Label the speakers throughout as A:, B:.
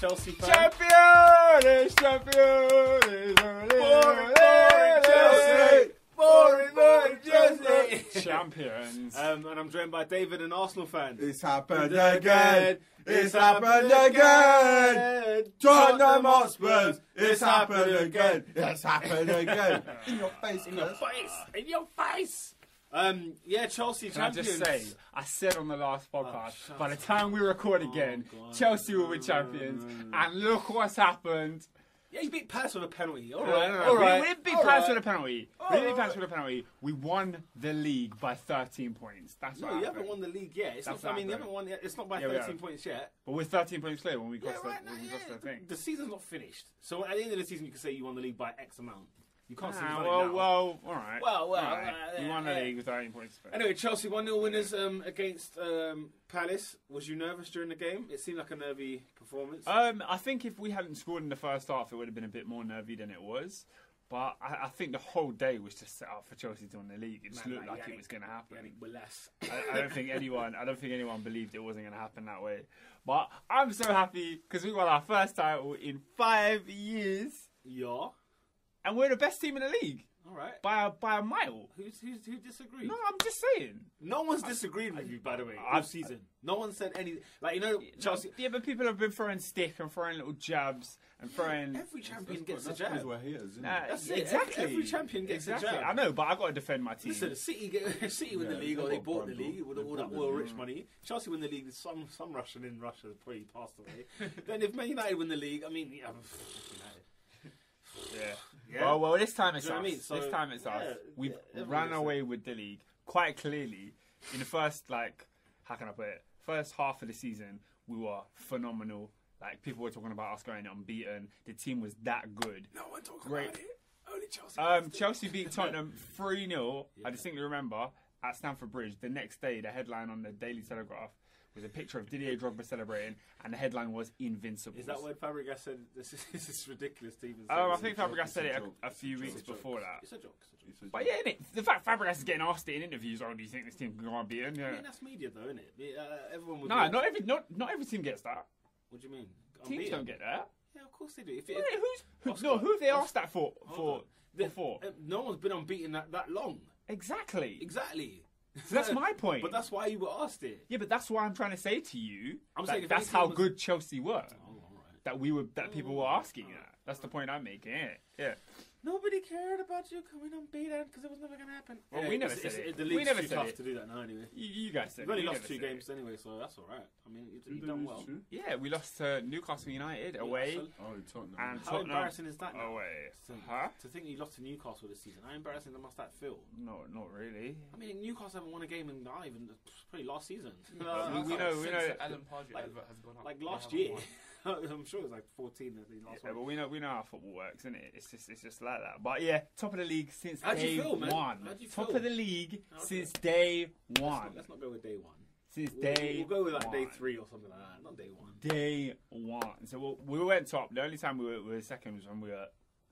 A: Chelsea fan.
B: Champion! It's champion! It's
A: Boring, boring Chelsea! Boring, boring Chelsea!
B: Champions.
A: Um, and I'm joined by David, an Arsenal fan.
C: It's happened again. It's happened again. Tottenham Hotspurs. It's happened again. It's happened again. In your face,
A: In your face! In your face! Um, yeah, Chelsea
B: Can I
A: champions.
B: just say, I said on the last podcast,
A: shut
B: by the time we record again,
A: God.
B: Chelsea will be champions. And look what's happened.
A: Yeah, you beat Palace with a penalty. All
B: No,
A: right,
B: no, no,
A: all
B: we- We beat
A: all right.
B: with a penalty.
A: All
B: We beat
A: right.
B: With a penalty. We won the league by 13 points. That's
A: No,
B: what
A: you
B: happened.
A: haven't won the league yet. It's
B: That's
A: not, I mean, you haven't won yet. It's not by
B: Yeah,
A: 13 points yet.
B: But we're 13 points clear when we
A: Yeah, right
B: the,
A: yeah,
B: crossed the thing.
A: The season's not finished. So at the end of the season, you can say you won the league by X amount. You can't say
B: Ah,
A: you've
B: well,
A: now.
B: well, all right.
A: Well, well,
B: All right.
A: uh,
B: we won the
A: yeah.
B: league with 13 points.
A: Anyway, Chelsea 1 0 winners um, against um, Palace. Was you nervous during the game? It seemed like a nervy performance.
B: Um, I think if we hadn't scored in the first half, it would have been a bit more nervy than it was. But I, I think the whole day was just set up for Chelsea to win the league. It just
A: Man,
B: looked
A: like
B: like it was going to happen.
A: Yannick
B: I, I don't think anyone, I don't think anyone believed it wasn't going to happen that way. But I'm so happy because we won our first title in five years,
A: Yeah.
B: And we're the best team in the league
A: All right.
B: by a, by a mile.
A: Who's, who's, who disagreed?
B: No, I'm just saying.
A: No one's disagreed with you, by the way,
B: I-
A: all season. No one said anything. Like, you know, Chelsea.
B: Yeah, but people have been throwing stick and throwing little jabs and throwing.
A: Every champion gets
C: That's
A: a
C: that's
A: jab.
C: because we're here, isn't
B: Nah,
C: it?
A: That's it.
B: exactly.
A: Every- every champion gets a
B: exactly.
A: jab.
B: I know, but I got to defend my team.
A: Listen, City get, City win the league, or
C: they
A: they
C: got
A: bought the league with all that oil
C: league.
A: rich money. Chelsea win the league. Some some Russian in Russia has probably passed away. then if Man United win the league, I mean, yeah, United.
B: Yeah.
A: Yeah.
B: Well, well, this time it's us.
A: I mean? So,
B: this time it's us. We've
A: yeah,
B: ran away with the league quite clearly. In the first, like, how can I put it? First half of the season, we were phenomenal. Like people were talking about us going unbeaten. The team was that good.
A: No one
B: Great.
A: about it. Only Chelsea.
B: Um, Chelsea beat Tottenham 3 0. I distinctly remember at Stamford Bridge. The next day, the headline on the Daily Telegraph was a picture of Didier Drogba celebrating, and the headline was Invincible.
A: Is that when Fabregas said this is, this is ridiculous? Even
B: Um, I think Fabregas said it a, a few
C: joke.
B: weeks
A: a
B: before that.
A: It's a joke. It's a joke.
C: It's a
B: But
C: joke.
B: yeah, innit? the fact Fabregas is getting asked it in interviews, oh, do you think this team can go unbeaten?
A: I
B: Yeah.
A: mean, that's media, though, isn't it? Uh, everyone would.
B: No, not every not not every team gets that.
A: What do you mean?
B: Teams
A: Unbeaten?
B: don't get that.
A: Yeah, of course they do. If,
B: Yeah,
A: if,
B: who's
A: Oscar,
B: no? Who have they
A: Oscar,
B: asked that for? For.
A: The-
B: before?
A: uh, no one's been unbeaten that, that long.
B: Exactly.
A: Exactly.
B: So that's my point.
A: But that's why you were asked it.
B: yeah, but that's why I'm trying to say to you.
A: I'm
B: that
A: saying
B: that's how
A: was-
B: good Chelsea were.
A: Oh, right.
B: That we were that people were oh, asking that. That's the oh. point I'm making. Yeah. Yeah.
A: Nobody cared about you coming on unbeaten because it was never going to happen.
B: Well, we never said it.
A: The
B: We
A: league's
B: never
A: too
B: said
A: tough
B: it.
A: to do that now anyway.
B: You, you guys said
A: You've only
B: it. You
A: lost
B: never
A: two
B: said
A: games anyway, so that's all right. I mean, you've, you've done well.
C: two?
B: Yeah, we lost to Newcastle United away
A: Newcastle.
C: Oh, Tottenham.
B: and
A: How
B: Tottenham
A: embarrassing is that? Now?
B: away.
A: To,
B: Huh?
A: to think you lost to Newcastle this season. How embarrassing must that feel?
B: No, not really.
A: I mean, Newcastle haven't won a game in not even probably last season.
B: we-
A: Uh,
B: we know- we know-
D: Alan Pardew
A: like-
D: has gone up.
A: like last year. I'm sure it was like 14 that the last
B: Yeah,
A: one.
B: but we know we know how football works, isn't it? It's just it's just like that. But yeah, top of the league since
A: How'd you
B: day
A: feel, man?
B: one.
A: How'd you
B: top
A: feel?
B: of the league since day
A: Let's
B: one.
A: not, let's not go with day one.
B: Since
A: We'll,
B: day
A: we'll go with like day three or something like that. Not day one.
B: Day one. So we we went top. The only time we were, we were second was when we were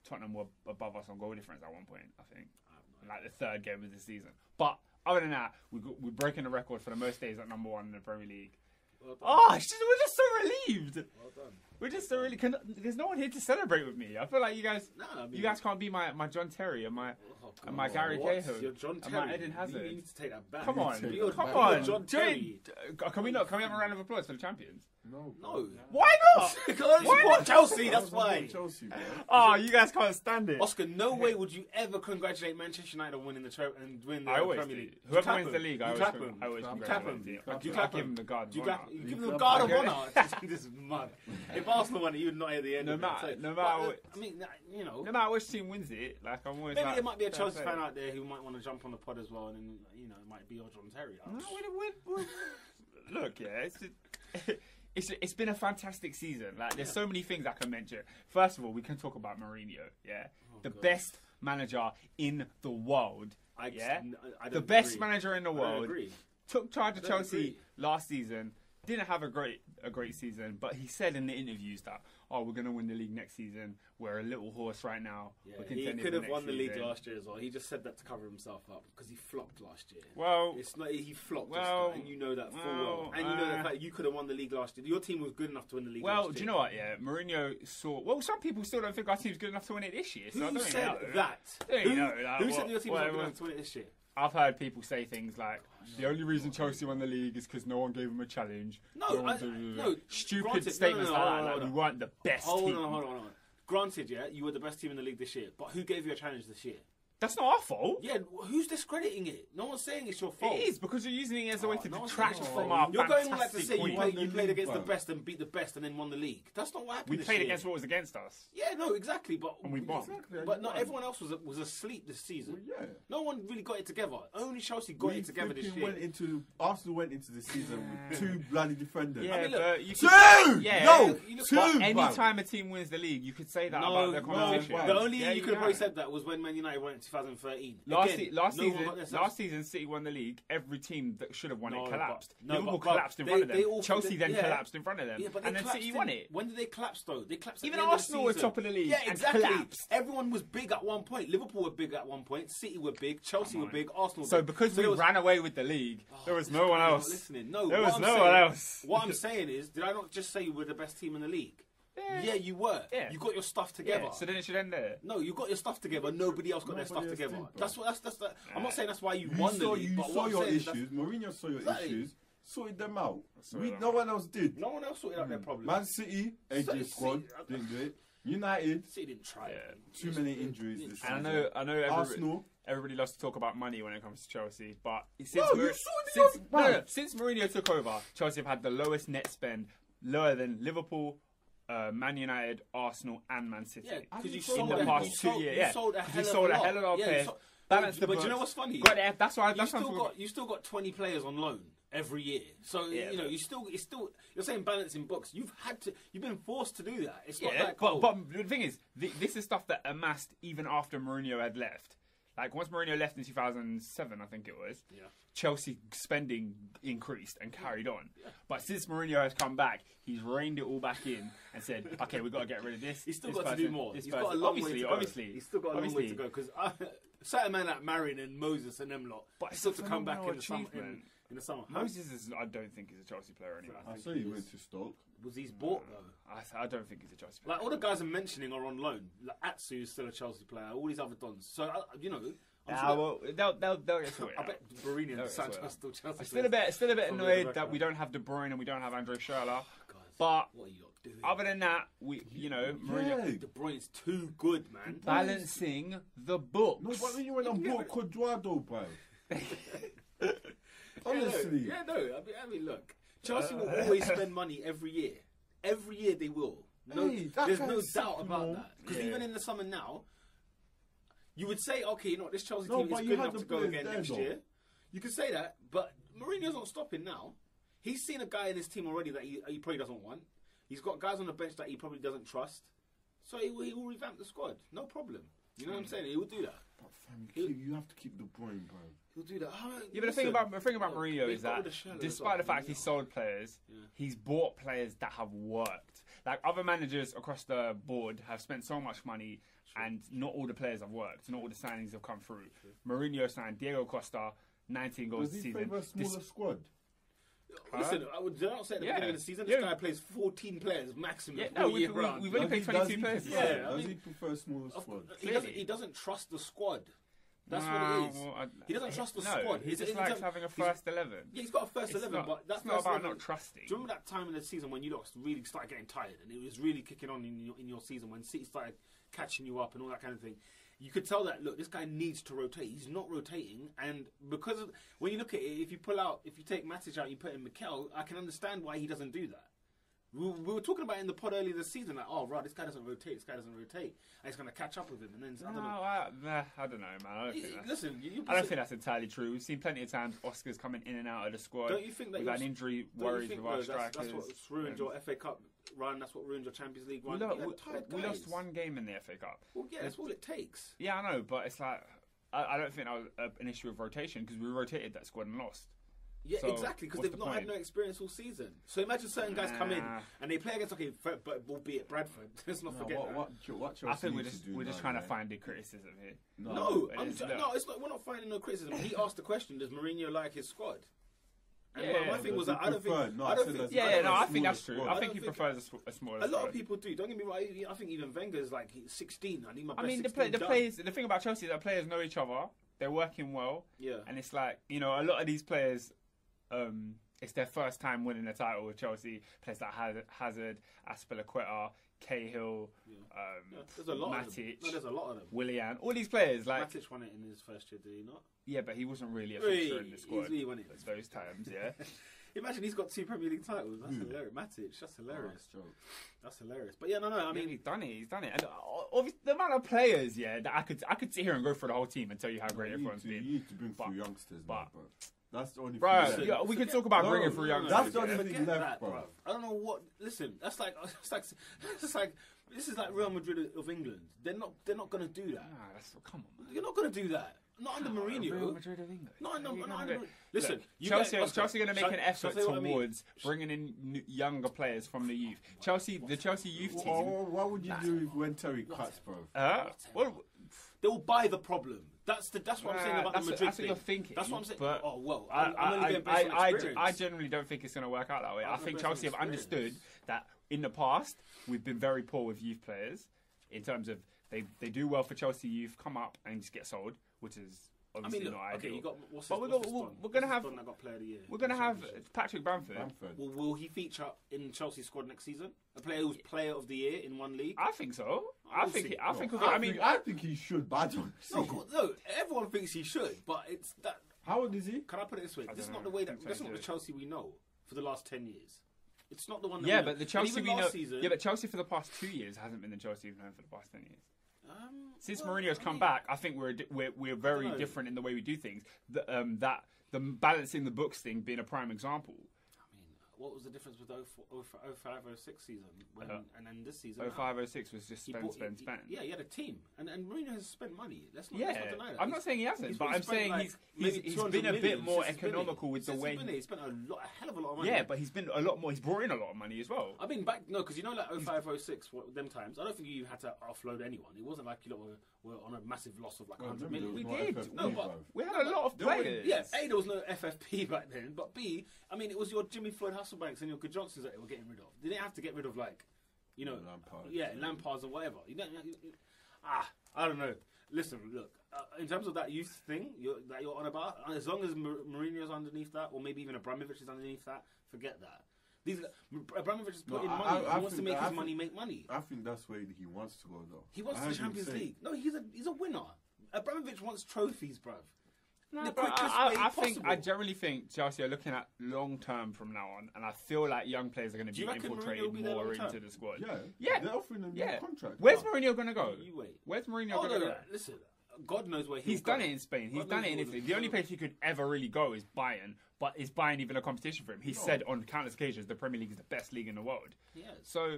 B: Tottenham were above us on goal difference at one point. I think,
A: I have no
B: in like the third game of the season. But other than that, we got, we're breaking the record for the most days at number one in the Premier League.
A: Well.
B: Oh, just, we're just so relieved.
A: Well done.
B: We're just so really. Can, there's no one here to celebrate with me. I feel like you guys.
A: No, I mean,
B: You guys can't be my, my John Terry and my
A: Oh,
B: and my
A: come
B: Gary
A: on.
B: Cahill.
A: You're John
B: and my
A: Terry.
B: Eden Hazard.
A: You need to take that back.
B: Come on, come on.
A: John Terry.
B: Uh, can we not? Can we have a round of applause for the champions?
C: No.
A: No.
B: Why not?
A: Because I
B: Why
A: support
B: not?
A: Chelsea, that's why.
C: Chelsea, bro.
B: Oh, you guys can't stand it.
A: Oscar, no way would you ever congratulate Manchester United on winning the tro- and win the
B: I always
A: Premier
B: do.
A: League. You
B: Whoever
A: clap
B: wins the
A: him.
B: league,
A: you
B: I always,
A: clap
B: con-
A: him.
B: I always
C: You
A: clap
B: congratulate
A: him.
B: them.
A: You
B: I,
A: clap
B: I give
A: him.
B: them the guard. of
A: You,
B: honour.
A: clap, you
C: You
A: give them the
C: clap
A: guard of
B: him.
A: honour. this is mad. If Arsenal won it, you would not hear the end
B: No
A: of
B: matter-
A: it.
B: No matter
A: uh,
B: what-
A: I mean, you know,
B: No matter which team wins it, like I'm always
A: maybe
B: like,
A: there might be a
B: fair
A: Chelsea
B: play.
A: fan out there who might want to jump on the pod as well, and then, you know, it might be your John Terry.
B: No, Look, yeah, it's just, it's it's been a fantastic season. Like, there's so many things I can mention. First of all, we can talk about Mourinho. Yeah, oh, the
A: Oh, God.
B: best manager in the world.
A: I,
B: yeah,
A: I,
B: the best
A: agree.
B: manager in the
A: I
B: world.
A: agree.
B: Took charge of Chelsea
A: agree.
B: last season. Didn't have a great a great season, but he said in the interviews that oh we're gonna win the league next season. We're a little horse right now.
A: Yeah, he could have won the league
B: season."
A: last year as well. He just said that to cover himself up because he flopped last year.
B: Well,
A: It's not he flopped,
B: Well,
A: and you know that full
B: well,
A: well. And you know
B: uh,
A: the fact you could have won the league last year. Your team was good enough to win the league.
B: well, do you know what? Yeah, Mourinho saw. Well, some people still don't think our team's good enough to win it this year. So I
A: Who
B: don't
A: said
B: know.
A: that?
B: Don't
A: who
B: know that.
A: who
B: What-
A: said your team was good enough to win it this year?
B: I've heard people say things like the only reason Chelsea won the league is because no one gave them a challenge.
A: No,
B: one
A: I- no,
B: stupid
A: granted-
B: statements
A: no, no,
B: like
A: hold
B: that.
A: on,
B: Like
A: hold
B: we weren't the best
A: Hold
B: team.
A: on, hold on, hold on. Granted, yeah, you were the best team in the league this year, but who gave you a challenge this year?
B: That's not our fault.
A: Yeah, who's discrediting it? No one's saying it's your fault.
B: It is because you're using it as a way
A: Oh,
B: to
A: no
B: detract
A: saying
B: from
A: your
B: our.
A: You're going like to
B: fantastic
A: say you
B: win.
A: played, you
C: Won
A: played
C: league,
A: against the best and beat the best and then won the league. That's not what happened.
B: We
A: this
B: played
A: year.
B: against what was against us.
A: Yeah, no, exactly, but
B: And we won.
C: Exactly,
A: But
C: you
A: not
C: won.
A: everyone else was was asleep this season.
C: Well, yeah.
A: No one really got it together. Only Chelsea got
C: We
A: it together this
C: flipping
A: year.
C: went into Arsenal went into the season with two bloody defenders.
B: Yeah,
A: mean, look,
B: you
C: Two!
B: could, yeah,
C: no,
A: you look-
C: two.
B: Any time a team wins the league, you could say that about their competition.
A: the only year you could have probably said that was when Man United went in 2013.
B: Last,
A: Again,
B: se- last
A: no
B: season, last season, City won the league. Every team that should have won
A: No,
B: it
A: but-
B: collapsed.
A: no,
B: Liverpool
A: but- but
B: collapsed in
A: they-
B: front of them.
A: all-
B: Chelsea then
A: yeah.
B: collapsed in front of them,
A: Yeah, but they
B: and then City won it.
A: When did they collapse though? They collapsed.
B: Even
A: the end of the
B: Arsenal were top of the league
A: Yeah, exactly.
B: collapsed.
A: Everyone was big at one point. Liverpool were big at one point. City were big. Chelsea were big. Arsenal.
B: So
A: big.
B: because we
A: was-
B: ran away with the league, oh, there was no one else.
A: Listening. No,
B: There was no one else.
A: What I'm saying is, did I not just say you were the best team in the league?
B: Yeah.
A: Yeah, you were.
B: Yeah.
A: You got your stuff together.
B: Yeah, so then it should end there.
A: No, you got your stuff together. Nobody else got their stuff together.
C: did,
A: that's what. That's that's. The, I'm not saying that's why you,
C: You
A: won the league,
C: you
A: but
C: saw your
A: saying
C: issues. Mourinho saw your
A: Exactly.
C: issues. Sorted them out.
B: Sorted
C: We,
B: them
C: no
B: out.
C: one else did.
A: No one else sorted out their hmm. problems.
C: Man City, AJ
A: City-
C: squad didn't do it. United,
A: City didn't try.
B: Yeah.
A: it.
C: too many injuries this
B: And I know, I know, everybody,
C: Arsenal,
B: everybody loves to talk about money when it comes to Chelsea, but since,
C: No, you saw the
B: since, no, no, no, since Mourinho took over, Chelsea have had the lowest net spend, lower than Liverpool, uh, Man United, Arsenal, and Man City.
A: Yeah, because you
C: you
A: sold
C: sold
B: in the
C: a-
B: past two
A: sold,
B: years,
A: you
B: yeah,
A: sold a
B: 'Cause
A: hell
B: you
A: of
B: sold
A: a
B: a hell of a lot of
A: Yeah,
B: players.
A: sold-
B: Balance the
A: but
B: books.
A: you know what's funny?
B: Got it, that's why.
A: You still got you still got 20 players on loan every year. So
B: Yeah,
A: you know you still it's still you're saying balancing books. You've had to you've been forced to do that. It's not
B: Yeah,
A: like
B: but
A: oh,
B: but the thing is, th- this is stuff that amassed even after Mourinho had left. Like once Mourinho left in 2007, I think it was.
A: Yeah.
B: Chelsea spending increased and carried on. But since Mourinho has come back, he's reined it all back in and said, "Okay, we've got to get rid of this."
A: He's still
B: this
A: got to do more. He's got a
B: person."
A: long
B: obviously,
A: way to go.
B: obviously,
A: he's still got a long way
B: obviously.
A: to go because uh, certain man like Marin and Moses and them lot,
B: But
A: still to come back in the summer. In. In the summer,
B: Moses is, I don't think he's a Chelsea player anymore.
A: I
C: I
A: think he
C: he went to Stoke.
A: was he's bought though.
B: I, I don't think he's a Chelsea player.
A: Like all the guys I'm mentioning are on loan. Like Atsu is still a Chelsea player. All these other dons. So uh, you know, I'm
B: Ah,
A: sure
B: well, they'll, they'll, they'll get sorted
A: I bet Mourinho
B: No,
A: and Sancho
B: all
A: are still Chelsea.
B: I'm still a bit, still a bit annoyed that we don't have De Bruyne and we don't have Andre Schürrle.
A: Guys,
B: But
A: what are you doing?
B: other than that, we, you know, Mourinho
C: Yeah.
A: De Bruyne's too good, man.
B: balancing the books.
C: No, but when you went on
A: Yeah,
C: board Cuadrado, bro.
A: Yeah,
C: Honestly.
A: no, yeah, no. I mean, I mean, look, Chelsea will uh, uh, always uh, spend money every year. Every year they will. No,
C: Hey,
A: there's no doubt about
C: know.
A: that. Because
B: Yeah.
A: even in the summer now, you would say, okay, you know what, this Chelsea
C: No,
A: team is good enough to go again next
C: though.
A: year. You could say that, but Mourinho's not stopping now. He's seen a guy in his team already that he, he probably doesn't want. He's got guys on the bench that he probably doesn't trust. So he will, he will revamp the squad. No problem. You know what I'm hmm. saying? He will do that.
C: But fam, you, you have to keep the brain, bro.
A: He'll do that.
B: Yeah, but the thing about the thing about Mourinho is that
A: the
B: despite the fact
A: he
B: sold players,
A: Yeah.
B: he's bought players that have worked. Like other managers across the board have spent so much money, and not all the players have worked. Not all the signings have come through. Mourinho signed Diego Costa, 19 goals
C: Does
B: this
C: he
B: season.
C: favour a smaller
B: This-
C: squad?
A: Uh, listen, I would not say at the
B: Yeah.
A: beginning of the season,
B: Yeah.
A: this guy plays 14 players maximum
B: Yeah, no, we-
A: year
B: we-
A: round.
B: we've only
C: Does
B: played 22 players.
C: prefer-
A: Yeah, I
C: Does
A: mean-
C: he prefer a smaller squad?
A: he, doesn't, he doesn't trust the squad. That's
B: No,
A: what it is.
B: well, I-
A: he doesn't trust the
B: no,
A: squad.
B: He
A: He's-
B: just likes having a first eleven.
A: Yeah, he's got a first
B: It's
A: 11,
B: not,
A: but
B: that's not about
A: 11
B: not trusting.
A: Do you remember that time in the season when you lot really started getting tired and it was really kicking on in your, in your season when City started catching you up and all that kind of thing? You could tell that look, this guy needs to rotate. He's not rotating, and because of, when you look at it, if you pull out, if you take Matic out, you put in Mikel, I can understand why he doesn't do that. We, we were talking about it in the pod earlier this season, like, oh, right, this guy doesn't rotate, this guy doesn't rotate, and it's going to catch up with him. And then I don't know.
B: I, nah, I don't know, man. I don't
A: Y-
B: think that's.
A: Listen, you, you
B: I don't think that's entirely true. We've seen plenty of times Oscars coming in and out of the squad.
A: Don't you think that you're-
B: an injury worries
A: think,
B: with our
A: that's,
B: strikers?
A: that's what's ruined your FA Cup run. That's what ruined your Champions League
B: we,
A: run.
B: lo-
A: You
B: we-
A: tired
B: we lost one game in the FA Cup.
A: Well, yeah, that's all it takes.
B: Yeah, I know, but it's like I, I don't think that was uh, an issue of rotation because we rotated that squad and lost.
A: Yeah,
B: So,
A: exactly, because they've
B: the
A: not had no experience all season. So imagine certain guys come in and they play against okay, f- but albeit Bradford. Let's not
C: No,
A: forget
C: what,
A: that.
C: what, what
B: I think we're just we're just trying to find the criticism here.
A: No,
B: it
A: I'm
B: is-
A: ju- no, it's not. We're not finding no criticism. He asked the question: Does Mourinho like his squad? And
B: Yeah,
A: my, my thing was that I don't think.
C: no,
A: I
C: I
A: don't
C: said
A: think.
B: Yeah, yeah, no, I think that's true.
C: squad.
B: I
A: I
B: think he
A: think-
B: prefers a, sw- a smaller
A: A lot
B: squad.
A: of people do. Don't get me wrong. I think even Wenger's like 16. I need my
B: I mean, the play, the players. The thing about Chelsea is that players know each other. They're working well,
A: Yeah.
B: and it's like you know a lot of these players. Um, it's their first time winning a title with Chelsea. Players like Hazard, Hazard Azpilicueta, Cahill,
A: Yeah.
B: um,
A: Yeah, there's a lot of them.
B: Matic,
A: No, there's a lot of them.
B: Willian. All these players, like
A: Matic won it in his first year, did he not?
B: yeah, but he wasn't really a
A: Hey,
B: fixture in the squad.
A: he won it.
B: at those times, yeah.
A: Imagine he's got two Premier League titles. That's
C: Hmm.
A: hilarious. Matic, that's
C: Oh,
A: hilarious.
C: that's.
A: That's hilarious. But yeah, no, no. I
B: I mean,
A: mean,
B: he's done it. He's done it. And uh, obviously, the amount of players, yeah, that I could I could sit here and go through the whole team and tell you how great
C: You
B: everyone's
C: need to-
B: been.
C: You need to bring
B: But-
C: through youngsters,
B: but-
C: now, bro. That's the only
B: Bro,
C: thing.
B: yeah, we can talk about
C: No,
B: bringing through
C: no,
B: young.
C: no, That's the
B: players,
C: only
B: yeah.
C: thing
A: forget
C: left,
A: that,
C: bro.
A: bruv. I don't know what. Listen, that's like it's like it's like this is like Real Madrid of England. They're not they're not gonna do that.
B: Nah, that's come on. Man.
A: You're not gonna do that. Not under Mourinho.
B: Real Madrid of England.
A: Not under,
B: How you
A: not
B: gonna
A: under.
B: do it?
A: Listen,
B: Look,
A: you
B: Chelsea,
A: get- Oscar,
B: Chelsea are going to make
A: shall-
B: an
A: shall I
B: effort
A: say what I mean?
B: towards bringing in n- younger players from the youth. Chelsea, the Chelsea youth
C: What,
B: team.
C: what, what would you do if when Terry cuts, bro?
B: Uh, well,
A: They'll buy the problem. That's the that's what I'm saying about the
B: what-
A: Madrid
B: that's what
A: thing.
B: you're thinking,
A: That's what I'm saying.
B: but
A: oh well,
B: I,
A: I'm, I'm only
B: I,
A: going
B: I,
A: based on
B: I,
A: experience.
B: I generally don't think it's going to work out that way. I
A: I'm
B: think Chelsea have understood that in the past we've been very poor with youth players in terms of they they do well for Chelsea youth, come up and just get sold, which is
A: I mean, look,
B: not
A: okay,
B: ideal.
A: you got what's
B: But
A: his,
B: we're
A: what's
B: gonna- we're-
A: Don?
B: we're gonna have-
A: that got player of the year.
B: We're going to have Patrick Bamford.
C: Bamford.
A: Will, will he feature in Chelsea's squad next season? A player who's player of the year in one league?
B: I think so. I
A: We'll
B: think. He, I
C: No,
B: think.
C: I,
B: I mean,
C: think, I think he should, but I don't see.
A: No, cool, no, everyone thinks he should, but it's that.
C: How old is he?
A: Can I put it this way? This is
B: don't
A: the way that.
B: I'm
A: That's not the Chelsea we know for the last ten years. It's not the one. That
B: yeah,
A: we
B: but the Chelsea we know.
A: Season,
B: Yeah, but Chelsea for the past two years hasn't been the Chelsea we've known for the past ten years.
A: um,
B: Since
A: well,
B: Mourinho's
A: I
B: come
A: mean,
B: back, I think we're we're, we're very different in the way we do things. The, um, that the balancing the books thing being a prime example.
A: What was the difference with 04, 05, 06 season when,
B: Uh,
A: and then this season?
B: 0506 was just spend,
A: bought-
B: spend,
A: he-
B: spend.
A: Yeah, he had a team, and and Mourinho has spent money. Let's not,
B: Yeah,
A: let's not deny that.
B: I'm
A: He's-
B: not saying he hasn't, but I'm saying
A: like,
B: he's he's, he's
A: 200
B: been a bit more
A: since he's been here.
B: economical with the way.
A: he's been he spent a, lot, a hell of a lot of money.
B: Yeah, but he's been a lot more. He's brought in a lot of money as well.
A: I mean, back no, because you know, like 05, 06, them times. I don't think you had to offload anyone. It wasn't like you lot were, were on a massive loss of like
C: Well,
A: 100
C: remember
A: million.
C: there
B: We did.
C: no
A: No, but-
C: bro.
B: We had a lot of
A: There were-
B: players.
A: Yeah, A, there was no FFP back then, but B, I mean, it was your Jimmy Floyd Hasselbainks and your Good Johnsons that they were getting rid of. They didn't have to get rid of, like, you know,
C: Lampard.
A: yeah, Lampards or whatever. You don't, you, you- ah, I don't know. Listen, look, uh, in terms of that youth thing you're, that you're on about, as long as Mourinho's underneath that, or maybe even Abramovich is underneath that, forget that. These Abramovich has putting
C: No,
A: money.
C: I- I
A: he wants to make
C: that-
A: his
C: I
A: money
C: think-
A: make money.
C: I think that's where he wants to go, though.
A: He wants
C: I
A: the Champions
C: say-
A: League. No, he's a he's a winner. Abramovich wants trophies, bruv.
B: No,
A: the quickest
B: I,
A: way
B: I, I think I generally think Chelsea are looking at long term from now on, and I feel like young players are going to be
A: you reckon Mourinho will
B: infiltrated
A: be
B: more into the squad.
C: Yeah,
B: Yeah.
C: They're offering them
B: Yeah.
C: a contract.
B: Where's
C: now.
B: Mourinho going to go?
A: You wait.
B: Where's Mourinho
A: Oh,
B: going
A: no,
B: to
A: no,
B: go?
A: listen. God knows where he'll
B: He's done it in Spain. He's
A: God
B: done it in Italy.
A: he'll
B: The only place he could ever really go is Bayern, but is Bayern even a competition for him? He said on countless occasions the Premier League is the best league in the world.
A: Yeah.
B: So,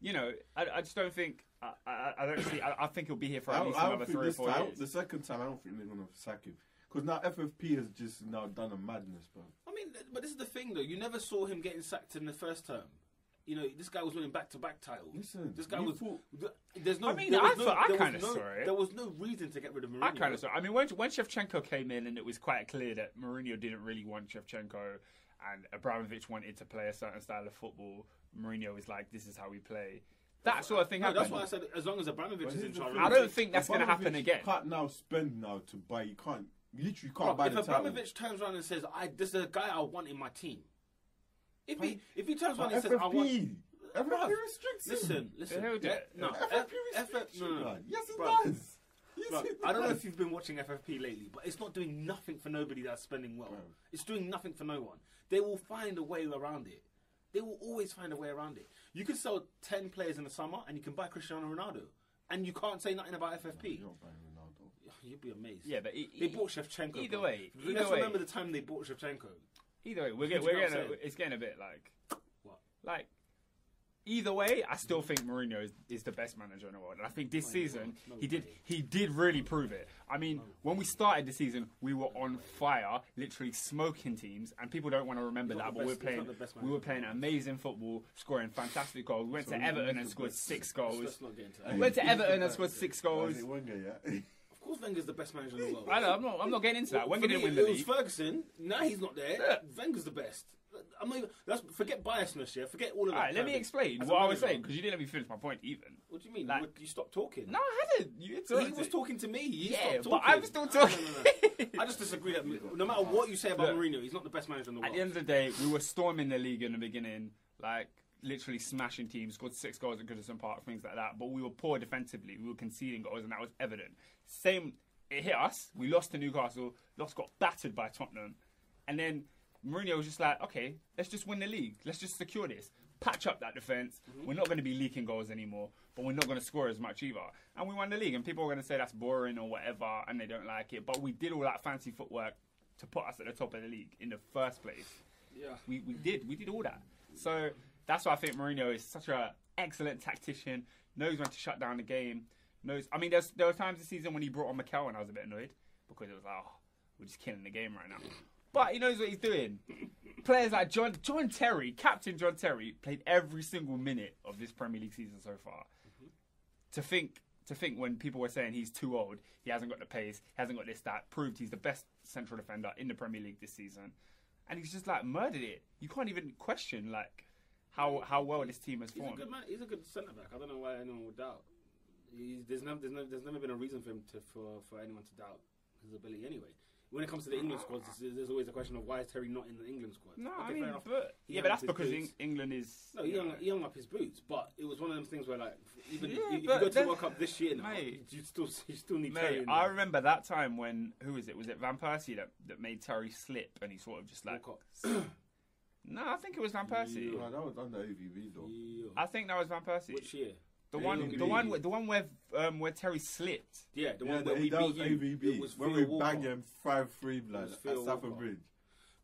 B: you know, I, I just don't think. I, I, I don't see. I, I think he'll be here for at least another three or four
C: time,
B: years.
C: the second time, I don't think they're going to sack him. Because now FFP has just now done a madness, bro.
A: I mean, but this is the thing, though. You never saw him getting sacked in the first term. You know, this guy was winning back-to-back titles.
C: Listen,
A: this guy was.
C: thought-
A: There's no.
B: I mean,
A: there
B: I
A: no,
B: I kinda
A: no,
B: saw it.
A: There was no reason to get rid of Mourinho.
B: I kind of saw. I mean, when when Shevchenko came in, and it was quite clear that Mourinho didn't really want Shevchenko, and Abramovich wanted to play a certain style of football. Mourinho was like, "This is how we play." That sort of thing
A: No,
B: happened.
A: that's why I said as long as Abramovich is in charge.
B: I don't think that's going to happen
C: Abramovich
B: again.
C: Can't now spend now to buy. You can't. You literally can't
A: Bro,
C: buy
A: if
C: the title.
A: Abramovich turns around and says, "I this is a guy I want in my team," if he
C: But-
A: if he turns around
C: But
A: and says, "I want,"
C: FFP, FFP
A: Bruv,
C: restricts
A: listen, listen,
B: He'll do it.
A: no,
C: FFP
A: F-
C: restricts
A: FF, no,
C: you,
A: no, no.
C: Yes, it
A: Bruv.
C: does. Yes,
A: Look,
C: it
A: I don't know if you've been watching FFP lately, but it's not doing nothing for nobody that's spending well.
C: Right.
A: It's doing nothing for no one. They will find a way around it. They will always find a way around it. You can sell 10 players in the summer and you can buy Cristiano Ronaldo. And you can't say nothing about FFP.
C: You're not buying Ronaldo.
A: You'd be amazed.
B: Yeah, but e-
A: They
B: e-
A: bought Shevchenko.
B: either
A: bro.
B: way, either
A: Let's
B: way.
A: remember the time they bought Shevchenko.
B: Either way, we're
A: Do
B: getting, we're
A: know what I'm
B: getting a, it's getting a bit like
A: What?
B: like either way, I still think Mourinho is, is the best manager in the world. And I think this season he did he did really prove it. I mean, when we started the season, we were on fire, literally smoking teams, and people don't want to remember that, but
A: the
B: we were
A: best- he's
B: playing
A: not the best
B: we were playing amazing football, scoring fantastic goals. We went
C: So
B: to Everton and scored six goals.
A: let's not get into that.
B: We went to Everton and scored six
C: Why
B: goals.
C: is it Wenger, yeah?
A: Of course, Wenger's the best manager in the world.
B: I know, I'm not I'm not getting into that. Wenger didn't win the
A: it was
B: league.
A: Ferguson. Now he's not there.
B: Yeah.
A: Wenger's the best. I'm not even. That's, forget biasness, yeah. Forget all of that.
B: All right, let me explain what I was saying because you didn't let me finish my point even.
A: What do you mean?
B: Like-
A: you, you stopped talking.
B: No, I hadn't. You
A: he was talking to me.
B: Yeah, but. I'm still
A: No, no, no,
B: talking.
A: no. I just disagree that no matter what you say about
B: Look,
A: Mourinho, he's not the best manager in the world.
B: At the end of the day, we were storming the league in the beginning, like literally smashing teams, scored six goals at Goodison Park, things like that. But we were poor defensively. We were conceding goals, and that was evident. Same, it hit us. We lost to Newcastle. Lost, got battered by Tottenham, and then Mourinho was just like, okay, let's just win the league. Let's just secure this. Patch up that defense. Mm-hmm. We're not going to be leaking goals anymore, but we're not going to score as much either. And we won the league, and people are going to say that's boring or whatever, and they don't like it. But we did all that fancy footwork to put us at the top of the league in the first place.
A: yeah.
B: We, we did. We did all that. So that's why I think Mourinho is such an excellent tactician. Knows when to shut down the game. Knows. I mean, there's there were times this season when he brought on Mikel and I was a bit annoyed because it was like, oh, we're just killing the game right now. But he knows what he's doing. Players like John John Terry, Captain John Terry, played every single minute of this Premier League season so far. To think to think when people were saying he's too old, he hasn't got the pace, he hasn't got this that, proved he's the best central defender in the Premier League this season. And he's just like murdered it. You can't even question like how how well this team has
A: He's a good man. He's a good centre back. I don't know why anyone would doubt. He's, there's never there's, never there's never been a reason for him to for, for anyone to doubt his ability anyway. When it comes to the England squad, there's, always a question of why is Terry not in the England squad?
B: No,
A: Okay,
B: I mean, but yeah, but that's because. Eng- England is.
A: No, he hung, he hung up his boots, but it was one of those things where, like, even
B: Yeah,
A: if, if you go to the
B: then-
A: World Cup this year now,
B: Mate.
A: you still you still need Terry.
B: Mate,
A: in
B: I
A: there.
B: remember that time when who was it? Was it Van Persie that, that made Terry slip and he sort of just like. No, I think it was Van Persie.
C: No, that was under AVB though.
A: Yeah.
B: I think that was Van Persie.
A: Which year?
B: the
C: Yeah,
B: one, the one, where- the one where um, where Terry slipped.
A: Yeah, the
C: Yeah,
A: one
C: the,
A: where we
C: that was
A: beat you.
C: AVB.
A: It was
C: when we
A: Walcott.
C: banged them 5 3 blood at
A: Theo Stamford
C: Bridge.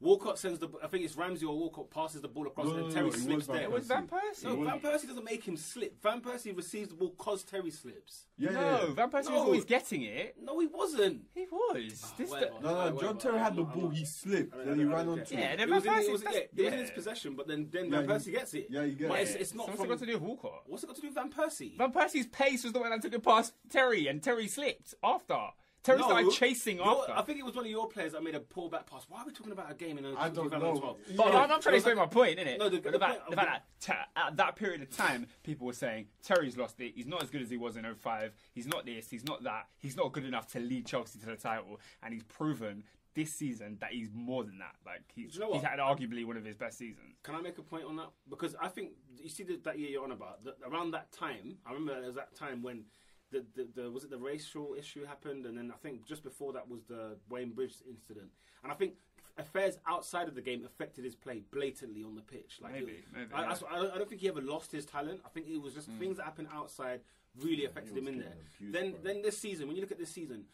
A: Walcott sends the. I think it's Ramsey or Walcott passes the ball across
C: No,
A: and
C: no,
A: then
C: no,
A: Terry
C: it
A: slips
C: Van
A: there.
B: It was Van Persie.
A: No, Van Persie doesn't make him slip. Van Persie receives the ball cause Terry slips.
C: Yeah,
B: no,
C: yeah.
B: Van Persie
A: No.
B: was always getting it.
A: No, he wasn't.
B: He was. Ah, this
A: whatever.
B: the-
C: No, no, ah,
A: Whatever,
C: John Terry had the ball, he slipped,
A: I
C: then he ran
A: get
C: onto
A: it.
B: Yeah,
C: it.
B: then
A: was, in,
B: Van Persie-
A: was, yeah,
B: that's-
A: it was in his possession, but then, then
C: Yeah,
A: Van Persie gets it.
C: yeah, you get
A: but
C: it.
A: It's, it's not
B: What's it got to do with Walcott?
A: What's it got to do with Van Persie?
B: Van Persie's pace was the one that took it past Terry, and Terry slipped after. Terry
A: No,
B: started chasing
A: your-
B: after.
A: I think it was one of your players that made a pull back pass. Why are we talking about a game in
C: I don't
A: 2012?
C: know.
B: But
C: Yeah.
B: I'm, I'm trying to explain my point, innit?
A: No, the-
B: But
A: the
B: fact,
A: point-
B: the fact that t- at that period of time, people were saying Terry's lost it. He's not as good as he was in 05. He's not this. He's not that. He's not good enough to lead Chelsea to the title. And he's proven this season that he's more than that. Like he's,
A: you know
B: he's had arguably one of his best seasons.
A: Can I make a point on that? Because I think you see the, that year you're on about. That around that time, I remember there was that time when the, the, the was it the racial issue happened, and then I think just before that was the Wayne Bridge incident, and I think affairs outside of the game affected his play blatantly on the pitch. Like
B: Maybe,
A: it-
B: maybe,
A: I,
B: yeah.
A: that's I, don't- I don't think he ever lost his talent. I think it was just mm. things that happened outside really affected him in there.
C: abused
A: Then
C: by
A: then this season, when you look at this season,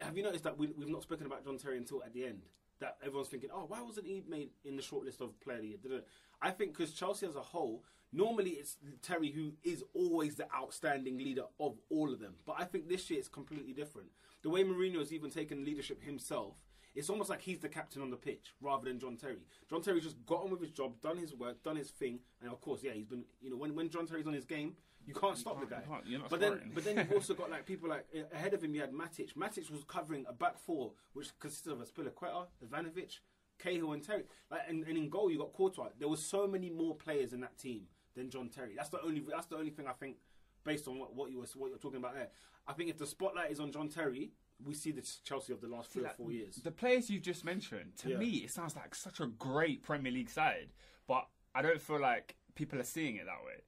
A: have you noticed that we, we've not spoken about John Terry until at the end? That everyone's thinking, oh, why wasn't he made in the shortlist of player of the year? I think because Chelsea as a whole, normally it's Terry who is always the outstanding leader of all of them. But I think this year it's completely different. The way Mourinho has even taken leadership himself, it's almost like he's the captain on the pitch rather than John Terry. John Terry's just got on with his job, done his work, done his thing, and of course, yeah, he's been. You know, when when John Terry's on his game, you can't stop
B: can't-
A: the guy.
B: you can't- you're not
A: but then, but then you've also got like people like ahead of him. You had Matic. Matic was covering a back four, which consisted of Azpilicueta, Ivanovic, Cahill, and Terry. Like, and, and in goal, you got Courtois. There were so many more players in that team than John Terry. That's the only. That's the only thing I think, based on what, what you were what you're talking about there. I think if the spotlight is on John Terry, we see the Chelsea of the last three or
B: Like,
A: four years.
B: The players you just mentioned, to
A: Yeah.
B: me, it sounds like such a great Premier League side, but I don't feel like people are seeing it that way.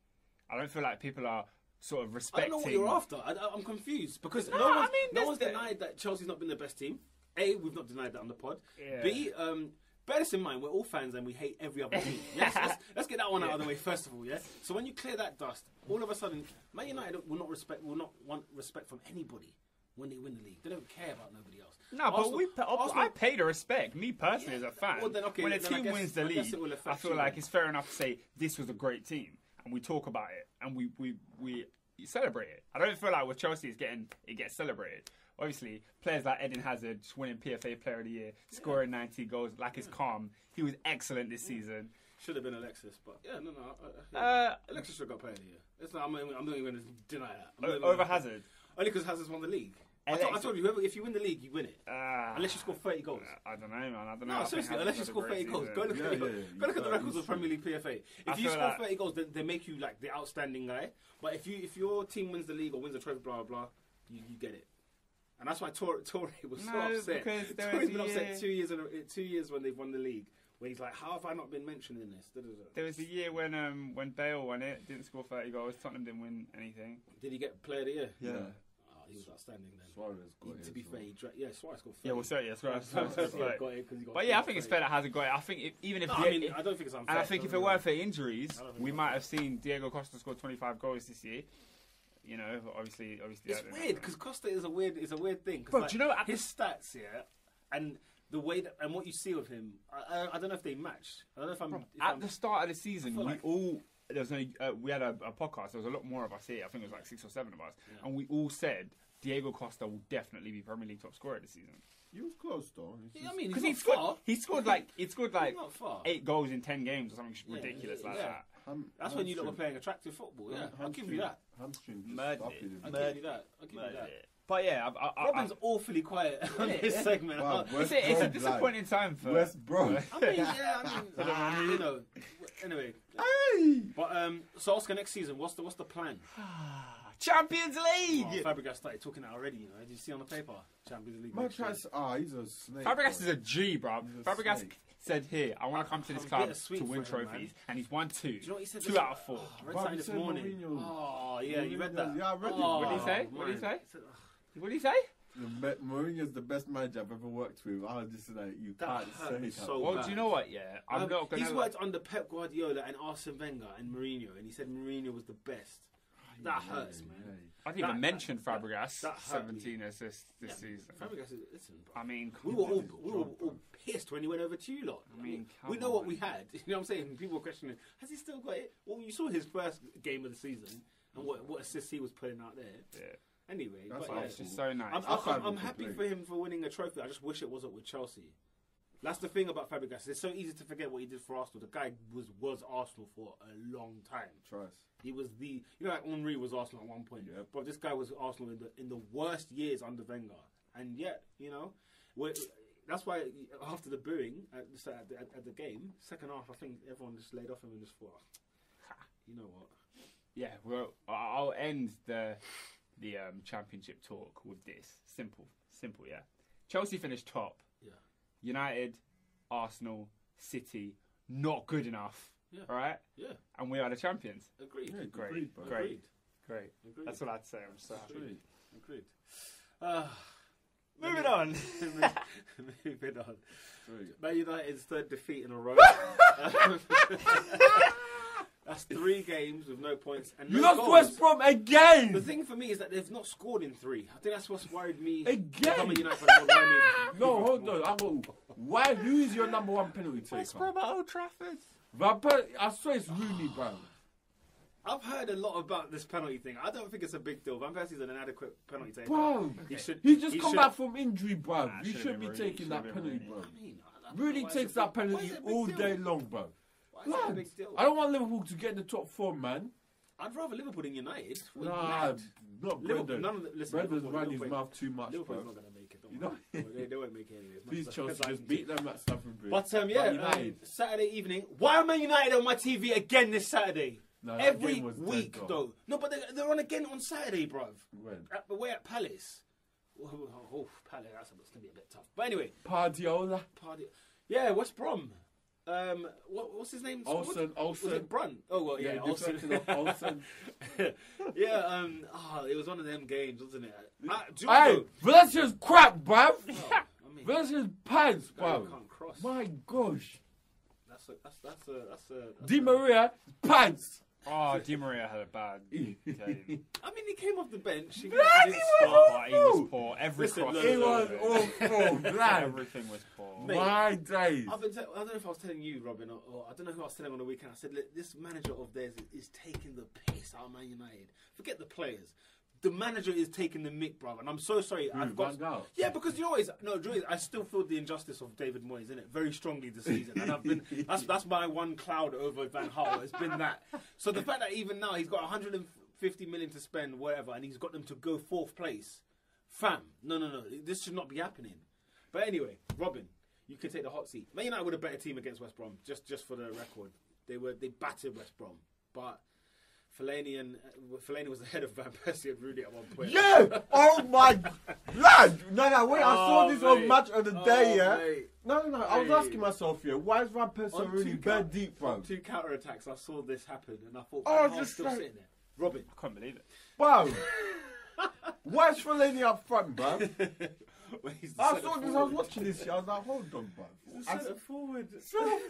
B: I don't feel like people are sort of respecting.
A: I don't know what you're after. I, I'm confused because
B: No,
A: no, one's,
B: I mean,
A: no one's denied that Chelsea's not been the best team. A, we've not denied that on the pod.
B: Yeah.
A: B, um, bear this in mind, we're all fans and we hate every other team. Yes, let's, let's get that one out of the way first of all. Yeah. So when you clear that dust, all of a sudden, Man United will not respect, will not want respect from anybody when they win the league. They don't care about nobody else.
B: No, but we. pa-
A: Arsenal-
B: I pay the respect. Me personally,
A: Yeah,
B: as a fan,
A: well, then, okay,
B: when a team
A: guess-
B: wins the league, I feel
A: you
B: like it's fair enough to say this was a great team. and we talk about it and we we we celebrate it. I don't feel like with Chelsea, it's getting it gets celebrated. Obviously, players like Eden Hazard just winning PFA Player of the Year, scoring 90 goals, like it's calm. He was excellent this season.
A: Should have been Alexis, but yeah, no, no. Uh, yeah.
B: Uh,
A: Alexis should have got player of the year. It's not, I'm, not even- I'm not even going to deny that. I'm
B: o- over
A: gonna-
B: Hazard.
A: Only because Hazard's won the league. I, told- I told you, whoever, if you win the league, you win it.
B: Uh,
A: Unless you score 30 goals.
B: I don't know, man. I don't know.
A: No,
B: think
A: seriously, unless you score
B: great
A: 30 goals. Go look,
C: Yeah,
A: at,
C: yeah,
A: go
C: yeah.
A: look at the records of Premier League PFA.
B: I
A: If you score
B: like-
A: 30 goals, then they make you like the outstanding guy. But if you if your team wins the league or wins the trophy, blah, blah, blah, you, you get it. And that's why Torre, Torre was so
B: No,
A: upset.
B: because there
A: Torre's been upset
B: year-
A: two years, in a, two years when they've won the league. Where he's like, how have I not been mentioned in this? Da, da, da.
B: There was a year when um when Bale won it, didn't score 30 goals. Tottenham didn't win anything.
A: Did he get player of the year?
C: Yeah.
A: Oh, he was outstanding then.
C: Suarez
A: He-
C: it
A: to be
C: as
A: fair,
C: well.
A: he dra- yeah, Suarez got 30.
B: Yeah, well, so yeah, so, so,
A: Suarez
B: so,
A: got it 'cause he got
B: But yeah, I think it's fair that Hazard got it. I think if, even if
A: No,
B: the-
A: I mean, I don't think it's unfair.
B: and I think if it weren't for injuries,
A: I don't think
B: we might have seen Diego Costa score 25 goals this year. You know, obviously, obviously.
A: It's
B: I don't know.
A: weird because Costa is a weird is a weird thing. 'cause,
B: Bro,
A: like,
B: do you know at
A: his stats? Yeah, and the way that and what you see of him, I, I, I don't know if they match. I don't know if I'm.
B: Bro,
A: if
B: at
A: I'm
B: the start of the season, we
A: like-
B: all there was only uh, we had a, a podcast. There was a lot more of us here. I think it was like six or seven of us,
A: Yeah.
B: and we all said Diego Costa will definitely be Premier League top scorer this season
C: He was close though. It's
A: Yeah,
C: just-
A: I mean,
B: because he
A: not
B: scored.
A: far.
B: He scored like he scored like
A: He's not
B: eight goals in ten games or something
A: Yeah,
B: ridiculous
A: yeah,
B: like
A: yeah.
B: that.
C: ham-
A: That's when you lot were playing attractive football. Yeah, I'll give you that.
C: Hamstring just
B: Murdered.
C: stopped him.
A: I'll
B: Murder.
A: give you that. I'll give you that.
B: But yeah, I, I, I,
A: Robin's awfully quiet on this segment.
C: Wow,
A: I-
B: it's, a, it's a disappointing time for
C: West Brom.
A: I mean, yeah, I mean, you know. Anyway,
C: Hey!
A: but um, so Oscar next season, what's the what's the plan?
B: Champions
A: Oh,
B: League.
A: Fabregas started talking that already. You know, did you see on the paper? Champions League.
C: Man
A: next year.
C: tries. Ah, he's a snake.
B: Fabregas
C: bro.
B: is a G, bro.
C: He's a
B: Fabregas
C: snake.
B: Said, "Here, I want to come to this club to win
A: for him,
B: trophies,"
A: man.
B: and he's won two.
A: Do you know what he said?
B: Two
A: this-
B: out of four.
A: Oh, I read something this morning.
C: Mourinho.
A: Oh, yeah, you read that?
C: yeah, I read it.
A: Oh,
B: What did he say? What did he say?
A: said, "Ugh,
B: What did he say?
C: The be- Mourinho's the best manager I've ever worked with. I was just like, you
A: That
C: can't say that.
A: so
B: Well,
A: bad.
B: do you know what? Yeah, I'm
A: Um,
B: not gonna.
A: He's worked under Pep Guardiola and Arsene Wenger and Mourinho, and he said Mourinho was the best. That
C: Yeah,
A: hurts, man.
C: yeah.
B: I didn't even mention
A: that-
B: Fabregas.
A: that hurt me.
B: 17 assists this
A: Yeah,
B: season.
A: Fabregas, is- listen, bro.
B: I mean,
A: we were
B: on.
A: all
C: his
A: we were all
C: bro.
A: Pissed when he went over to you lot.
B: I mean,
A: we
B: come
A: know what we had. You know what I'm saying? People were questioning, has he still got it? Well, you saw his first game of the season and what what assists he was putting out there.
B: Yeah.
A: Anyway,
C: That's
A: but yeah.
B: it's just so nice.
A: I'm,
C: I
A: I'm, I'm, I'm happy
C: complain.
A: for him for winning a trophy. I just wish it wasn't with Chelsea. That's the thing about Fabregas. It's so easy to forget what he did for Arsenal. The guy was was Arsenal for a long time.
C: Trust.
A: He was the you know like Henri was Arsenal at one point,
C: Yep.
A: but this guy was Arsenal in the in the worst years under Wenger, and yet you know, we that's why after the booing at the, at the, at the game, second half, I think everyone just laid off him and just thought, you know what?
B: Yeah, well, I- I'll end the the um, championship talk with this. Simple, simple. Yeah, Chelsea finished top.
A: Yeah.
B: United, Arsenal, City, not good enough.
A: Yeah.
B: All right,
A: Yeah,
B: and we are the champions.
A: agreed.
C: Yeah,
B: Great,
C: agreed,
B: great.
A: Agreed.
B: Great.
A: Agreed.
B: That's what I'd say. I'm so happy.
C: Agreed.
A: Agreed. Uh,
B: Moving on.
A: moving on.
C: Agreed.
A: Man United's third defeat in a row. That's three games with no points and
C: You
A: no
C: lost
A: goals.
C: West Brom again.
A: The thing for me is that they've not scored in three. I think that's what's worried me.
C: Again?
A: I'm a United fan, what worried me-
C: No, hold on. I'm going why? Who is your number one penalty taker?
B: West
C: taker?
B: Brom at Old Trafford.
C: But, but I swear it's Rooney, bro.
A: I've heard a lot about this penalty thing. I don't think it's a big deal. Van Persie's an inadequate penalty taker.
C: Bro,
A: He should.
C: he just
A: he
C: come
A: should-
C: back from injury, bro.
B: Nah,
C: you
B: should've
C: should
B: been
C: be
B: Rooney.
C: taking
B: Should've
C: that
B: been
C: penalty,
B: Rooney.
C: bro.
A: I mean, I don't
C: Rooney
A: why it's a
C: takes
A: big-
C: that
A: why
C: penalty
A: is it a big
C: all
A: deal?
C: day long, bro.
A: Why is it a big deal?
C: I don't want Liverpool to get in the top four, man.
A: I'd rather Liverpool than United. What, you
C: Nah,
A: mad?
C: not
A: Liverpool,
C: Brendan.
A: none of the, listen,
C: Brendan's
A: Liverpool,
C: run his
A: Liverpool-
C: mouth too much,
A: Liverpool's
C: bro.
A: not going to make it. Don't
C: You
A: worry. they, they won't make it anyway.
C: Please, Chelsea,
A: much as I
C: just beat them at Stamford Bridge.
A: But um, yeah,
C: But
A: um,
C: United.
A: Saturday evening. Why am I United on my TV again this Saturday?
C: No,
A: Every week,
C: though.
A: No, but they're, they're on again on Saturday, bruv.
C: When?
A: At, we're at Palace. Oh, oh, oh, Palace, that's going to be a bit tough. But anyway,
C: Pardiola.
A: party. Yeah, West Brom. Um, what, what's his name?
C: Olsson,
A: What- Was
C: Olsson.
A: it Brunt? Oh well, yeah,
C: Yeah, Olsson. Olsson.
A: yeah, um, oh, it was one of them games, wasn't it? Uh, do you
C: Hey,
A: know?
C: Crap, bruv.
A: Oh, I mean,
C: pants, bruv.
A: can't cross.
C: My gosh.
A: That's a, that's that's a that's a. That's
C: Di Maria, pants.
B: Oh, Di Maria had a bad game.
A: I mean, he came off the bench. He,
C: Bloody
A: he didn't
C: was
A: start.
B: But he was poor. Every
A: Listen,
B: cross
A: look,
C: It
B: was
C: was
B: over.
C: awful, lad.
B: Everything was poor.
A: Mate.
C: My days.
A: I've been te- I don't know if I was telling you, Robin, or, or I don't know who I was telling on the weekend. I said, Look, this manager of theirs is, is taking the piss out of Man United. Forget the players. The manager is taking the mick, brother. And I'm so sorry.
C: Who,
A: I've got
C: Gaal?
A: yeah, because you know what is no, Joy, I still feel the injustice of David Moyes in it very strongly this season, and I've been that's that's my one cloud over Van Gaal has been that. So the fact that even now he's got 150 million to spend, whatever, and he's got them to go fourth place, fam, no, no, no, this should not be happening. But anyway, Robin, you can take the hot seat. Man United were a better team against West Brom, just just for the record. They were they battered West Brom, but Fellaini and uh, Fellaini was ahead of Van Persie and Rooney at one point.
C: Yeah! Oh my lad! No, no, wait, I saw
A: Oh,
C: this on match of the
A: Oh,
C: day, yeah?
A: mate.
C: No, no, no, I was
A: Mate.
C: asking myself here, why is Van Persie
A: On
C: really
A: two
C: bad deep, bro?
A: two counter attacks, I saw this happen, and I thought,
C: Oh,
A: oh,
C: just
A: still
C: like-
A: sitting there. Robin,
B: I can't believe it.
C: Bro! Why is Fellaini up front, bro?
A: when he's the
C: I saw this, I was watching this, shit, I was like, hold on, bro.
A: He's the centre forward.
C: So-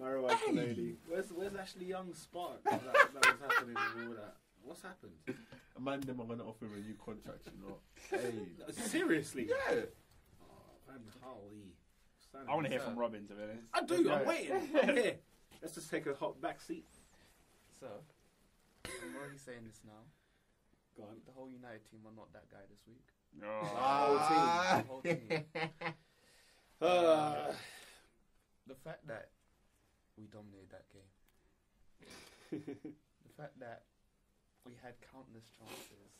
A: Marwan
C: Hey.
A: Fellaini. Where's where's Ashley Young's spark that, that was happening and all that? What's happened?
C: A man, them are going to offer him a new contract, you know. Hey.
A: Seriously?
C: Yeah.
A: Oh, Van Holly.
B: I want to hear from Robin, to be honest.
A: I do. I'm waiting. I'm here. Let's just take a hot back seat.
D: So, I'm already saying this now.
A: Go on.
D: The whole United team are not that guy this week.
B: Oh.
C: Ah.
D: The whole team.
A: Uh,
D: The fact that we dominated that game. the fact that we had countless chances.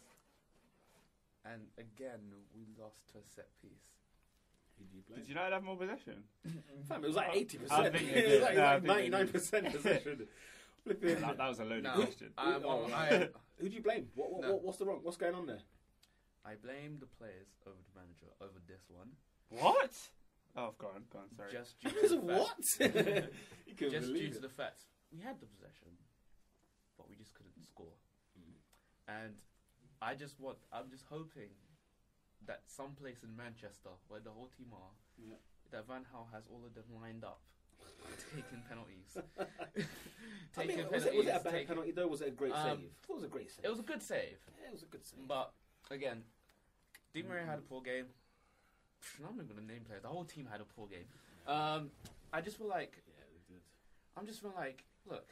D: And again, we lost to a set piece.
B: Did you United have more possession?
A: Fam, it was like eighty
B: I
A: percent.
B: think
A: It was like,
B: No, I
A: like
B: think they
A: ninety-nine percent possession.
B: That, that was a loaded
D: No.
B: question.
D: I'm,
A: Oh,
D: I,
A: Who do you blame? What, what,
D: No.
A: what, what's the wrong? What's going on there?
D: I blame the players over the manager over this one.
B: What? Oh, go on, go on, sorry.
D: Just due to the fact,
A: what? you couldn't
D: just due
A: believe
D: to
A: it.
D: the fact we had the possession, but we just couldn't score.
A: Mm.
D: And I just want, I'm just hoping that someplace in Manchester, where the whole team are,
A: Yeah.
D: that Van Gaal has all of them lined up, taking penalties.
A: I mean,
D: taking
A: was it, was it a
D: penalties,
A: bad
D: taking-
A: penalty though? Was it a great
D: Um,
A: save? It was a great save.
D: It was a good save,
A: yeah, it was a good save.
D: but again, Di Maria had a poor game. I'm not even going to name players. The whole team had a poor game. Um, I just feel like
A: yeah, they did.
D: I'm just feeling like, look,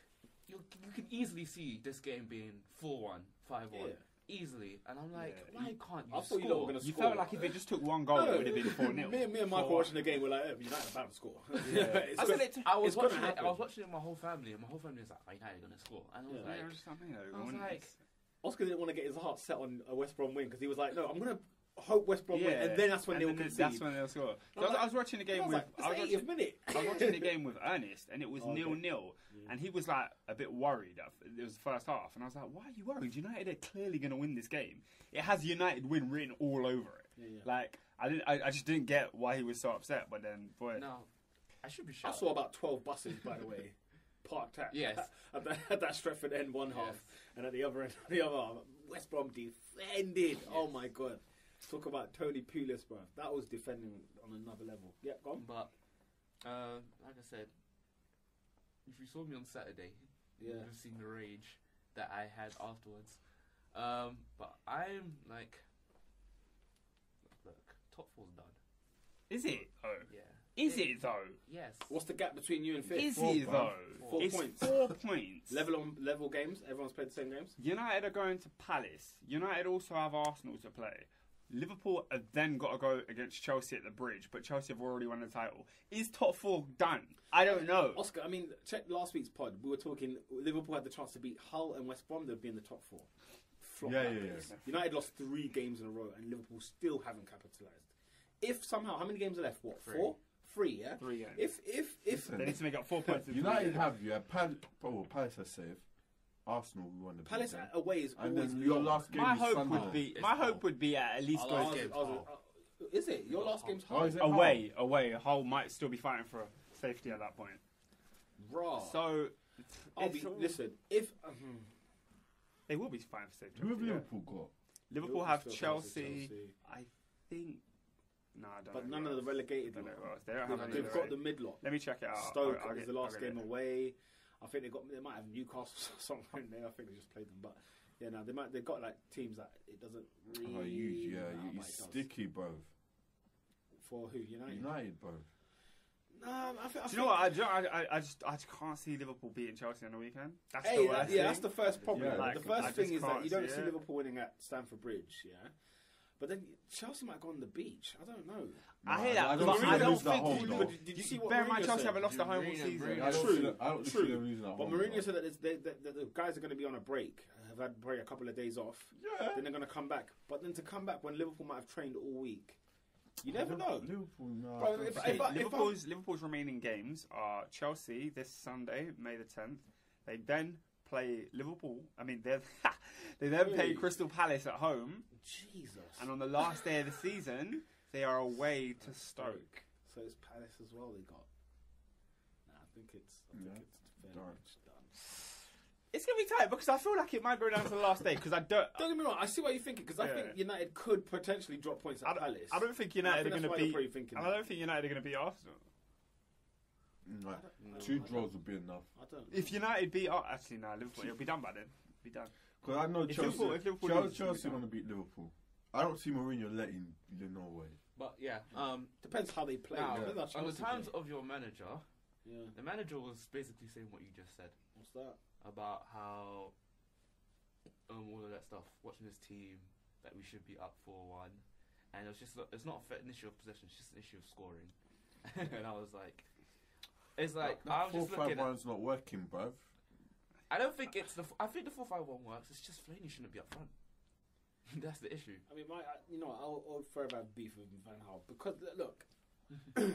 D: you you can easily see this game being 4-1, 5-1,
A: Yeah.
D: easily, and I'm like,
B: Yeah,
D: why can't you
A: I thought
D: score?
A: you were
B: You
A: score.
B: felt like if they just took one goal, it would have been 4 0.
A: Me, and- me and Michael watching the game were like, oh, United about to score. It's
B: I
A: good.
B: said it to
D: I was watching it. I was watching it with my whole family, and my whole family was like, "Are United gonna score?" And I was
A: Yeah.
D: like,
B: Yeah, something, though,
D: I was like-
A: Oscar didn't want to get his heart set on a West Brom win because he was like, no, I'm gonna hope West Brom win, and then that's when
B: and
A: they'll concede.
B: That's when they'll score.
A: I
B: I
A: was
B: was, I was watching the
A: I
B: game
A: was
B: with.
A: like,
B: I was
A: it's the 80th
B: watching,
A: minute.
B: I was watching the game with Ernest, and it was
A: Oh, okay.
B: nil nil, and he was like a bit worried. At, it was the first half, and I was like, "Why are you worried? United are clearly going to win this game. It has United win written all over it.
A: Yeah, yeah.
B: Like I didn't, I, I just didn't get why he was so upset. But then, boy,
D: "No, I should be
A: sure.
D: I
A: saw about 12 buses, by the way, parked at,
D: Yes.
A: at, that, at that Stretford end one half, and at the other end, the other half, West Brom defended. Oh my god. Talk about Tony Pulis, bro. That was defending on another level. Yeah, go on.
D: But uh, like I said, if you saw me on Saturday, you'd have seen the rage that I had afterwards. Um, but I'm like, look, top four's done.
B: is it though?
D: Yeah.
B: Is it though?
D: Yes.
A: What's the gap between you and fifth?
B: Is
C: Four,
B: it
C: bruv.
B: though?
A: Four
B: it's
A: points.
B: four points.
A: Level on level games. Everyone's played the same games.
B: United are going to Palace. United also have Arsenal to play. Liverpool have then got to go against Chelsea at the bridge, but Chelsea have already won the title. Is top four done? I don't know.
A: Oscar, I mean, check last week's pod. We were talking. Liverpool had the chance to beat Hull and West Brom. They'd be in the top four. Flop
C: Yeah,
A: that
C: yeah, yeah.
A: United lost three games in a row, and Liverpool still haven't capitalised. If somehow, how many games are left? What
D: Three.
A: four? Three, yeah.
B: Three games.
A: If if if
B: They need to make up four points.
C: United have, yeah, Pal- oh, Palace has saved. Arsenal won the big
A: Palace
C: game.
A: away is
C: And
A: always
C: then your
A: long.
C: last game
B: My
C: is
B: hope
C: Sunday.
B: would be. My
D: Hull.
B: hope would be at least
D: Our
B: go.
D: last
A: Ours-
D: game's
A: ours-
D: Hull.
A: uh, is it your last game's
C: Oh,
A: Hull?
C: is it?
B: away, away. Hull might still be fighting for safety at that point.
A: Raw.
B: So
A: I'll
B: it's
A: be,
B: all-
A: listen, if um,
B: they will be fighting for safety.
C: Who have
B: yeah.
C: Liverpool got?
B: Liverpool have
A: still has
B: Chelsea.
A: Chelsea.
B: I think. No, I don't
A: but
B: know
A: none
B: who
A: of the
B: else.
A: relegated.
B: I don't know who else. They don't
A: They've,
B: any
A: they've
B: of
A: got
B: the-
A: the mid lot.
B: Let me check it out.
A: Stoke
B: I'll- I'll
A: is
B: get-
A: the last
B: I'll get
A: game
B: it.
A: away. I think they got they might have Newcastle or something there. I think they just played them, but yeah, no, they might they've got like teams that it doesn't really.
C: Oh, you, yeah,
A: matter,
C: you,
A: but
C: you
A: it does.
C: sticky, both.
A: for who United.
C: United, bro.
A: No, I think. I
B: Do you know what? I, do I, I, I just I just can't see Liverpool beating Chelsea on the weekend. That's
A: Hey,
B: the
A: that-
B: worst
A: yeah,
B: thing.
A: that's the first problem.
C: Yeah,
B: like,
A: the first thing is that you don't
B: see
A: see
B: it.
A: Liverpool winning at Stamford Bridge, yeah. But then Chelsea might go on the beach. I don't know.
B: I hear
C: I
B: that,
C: don't
B: but I don't
C: lose
B: think.
C: home,
B: you- but
A: Did you see what
B: bear in mind, Chelsea haven't lost a home all
D: Mourinho,
B: season.
D: Mourinho.
C: I don't
A: True,
C: see them, I don't see
A: true.
C: them losing at
A: But
C: home.
A: Mourinho
C: bro.
A: said that they, that that the guys are going to be on a break, have had break a couple of days off.
C: Yeah.
A: Then they're going to come back. But then to come back when Liverpool might have trained all week, you never know.
C: Liverpool, no.
A: Bro,
C: I don't
A: if-
C: see
B: Okay,
A: if I-
B: Liverpool's Liverpool's remaining games are Chelsea this Sunday, May the tenth. They then play Liverpool. I mean, they they then play
A: Really?
B: Crystal Palace at home,
A: Jesus.
B: and on the last day of the season, they are away to Stoke.
A: So it's Palace as well. They got. Nah, I think it's. I think
C: Yeah.
A: it's fairly
C: Done.
A: much done.
B: It's gonna be tight because I feel like it might go down to the last day because I don't.
A: Don't get me wrong. I see what you're thinking because I
B: Yeah.
A: think United could potentially drop points at
B: I don't,
A: Palace.
B: I don't think
A: And I
B: United
A: think
B: are going to
A: you're
B: beat.
A: probably thinking
B: and
A: that.
B: I don't think United are going to beat Arsenal.
C: Like,
A: No,
C: two draws would be enough.
A: I don't.
B: If United beat, Ar- actually, no, Liverpool, it'll be done by then. Be done.
C: Because I know
B: If
C: Chelsea,
B: Liverpool- if Liverpool
C: Chelsea,
B: lose, it'll
C: Chelsea want to beat Liverpool. I don't see Mourinho letting the Norway.
D: But yeah, um,
A: Depends how they play.
D: now,
A: Depends how
D: on the terms
A: play.
D: of your manager,
A: yeah.
D: the manager was basically saying what you just said
A: What's that?
D: about how um, all of that stuff, watching his team, that we should be up four one, and it was just it's not an issue of possession, it's just an issue of scoring. and I was like, it's like
C: that,
D: I
C: that
D: was
C: four
D: just
C: five
D: looking. At,
C: one's not working, bruv.
D: I don't think it's the. f- I think the four five one works. It's just Fellaini shouldn't be up front. That's the issue.
A: I mean, my, I- you know, I'll, I'll forever have beef with Van Gaal because look,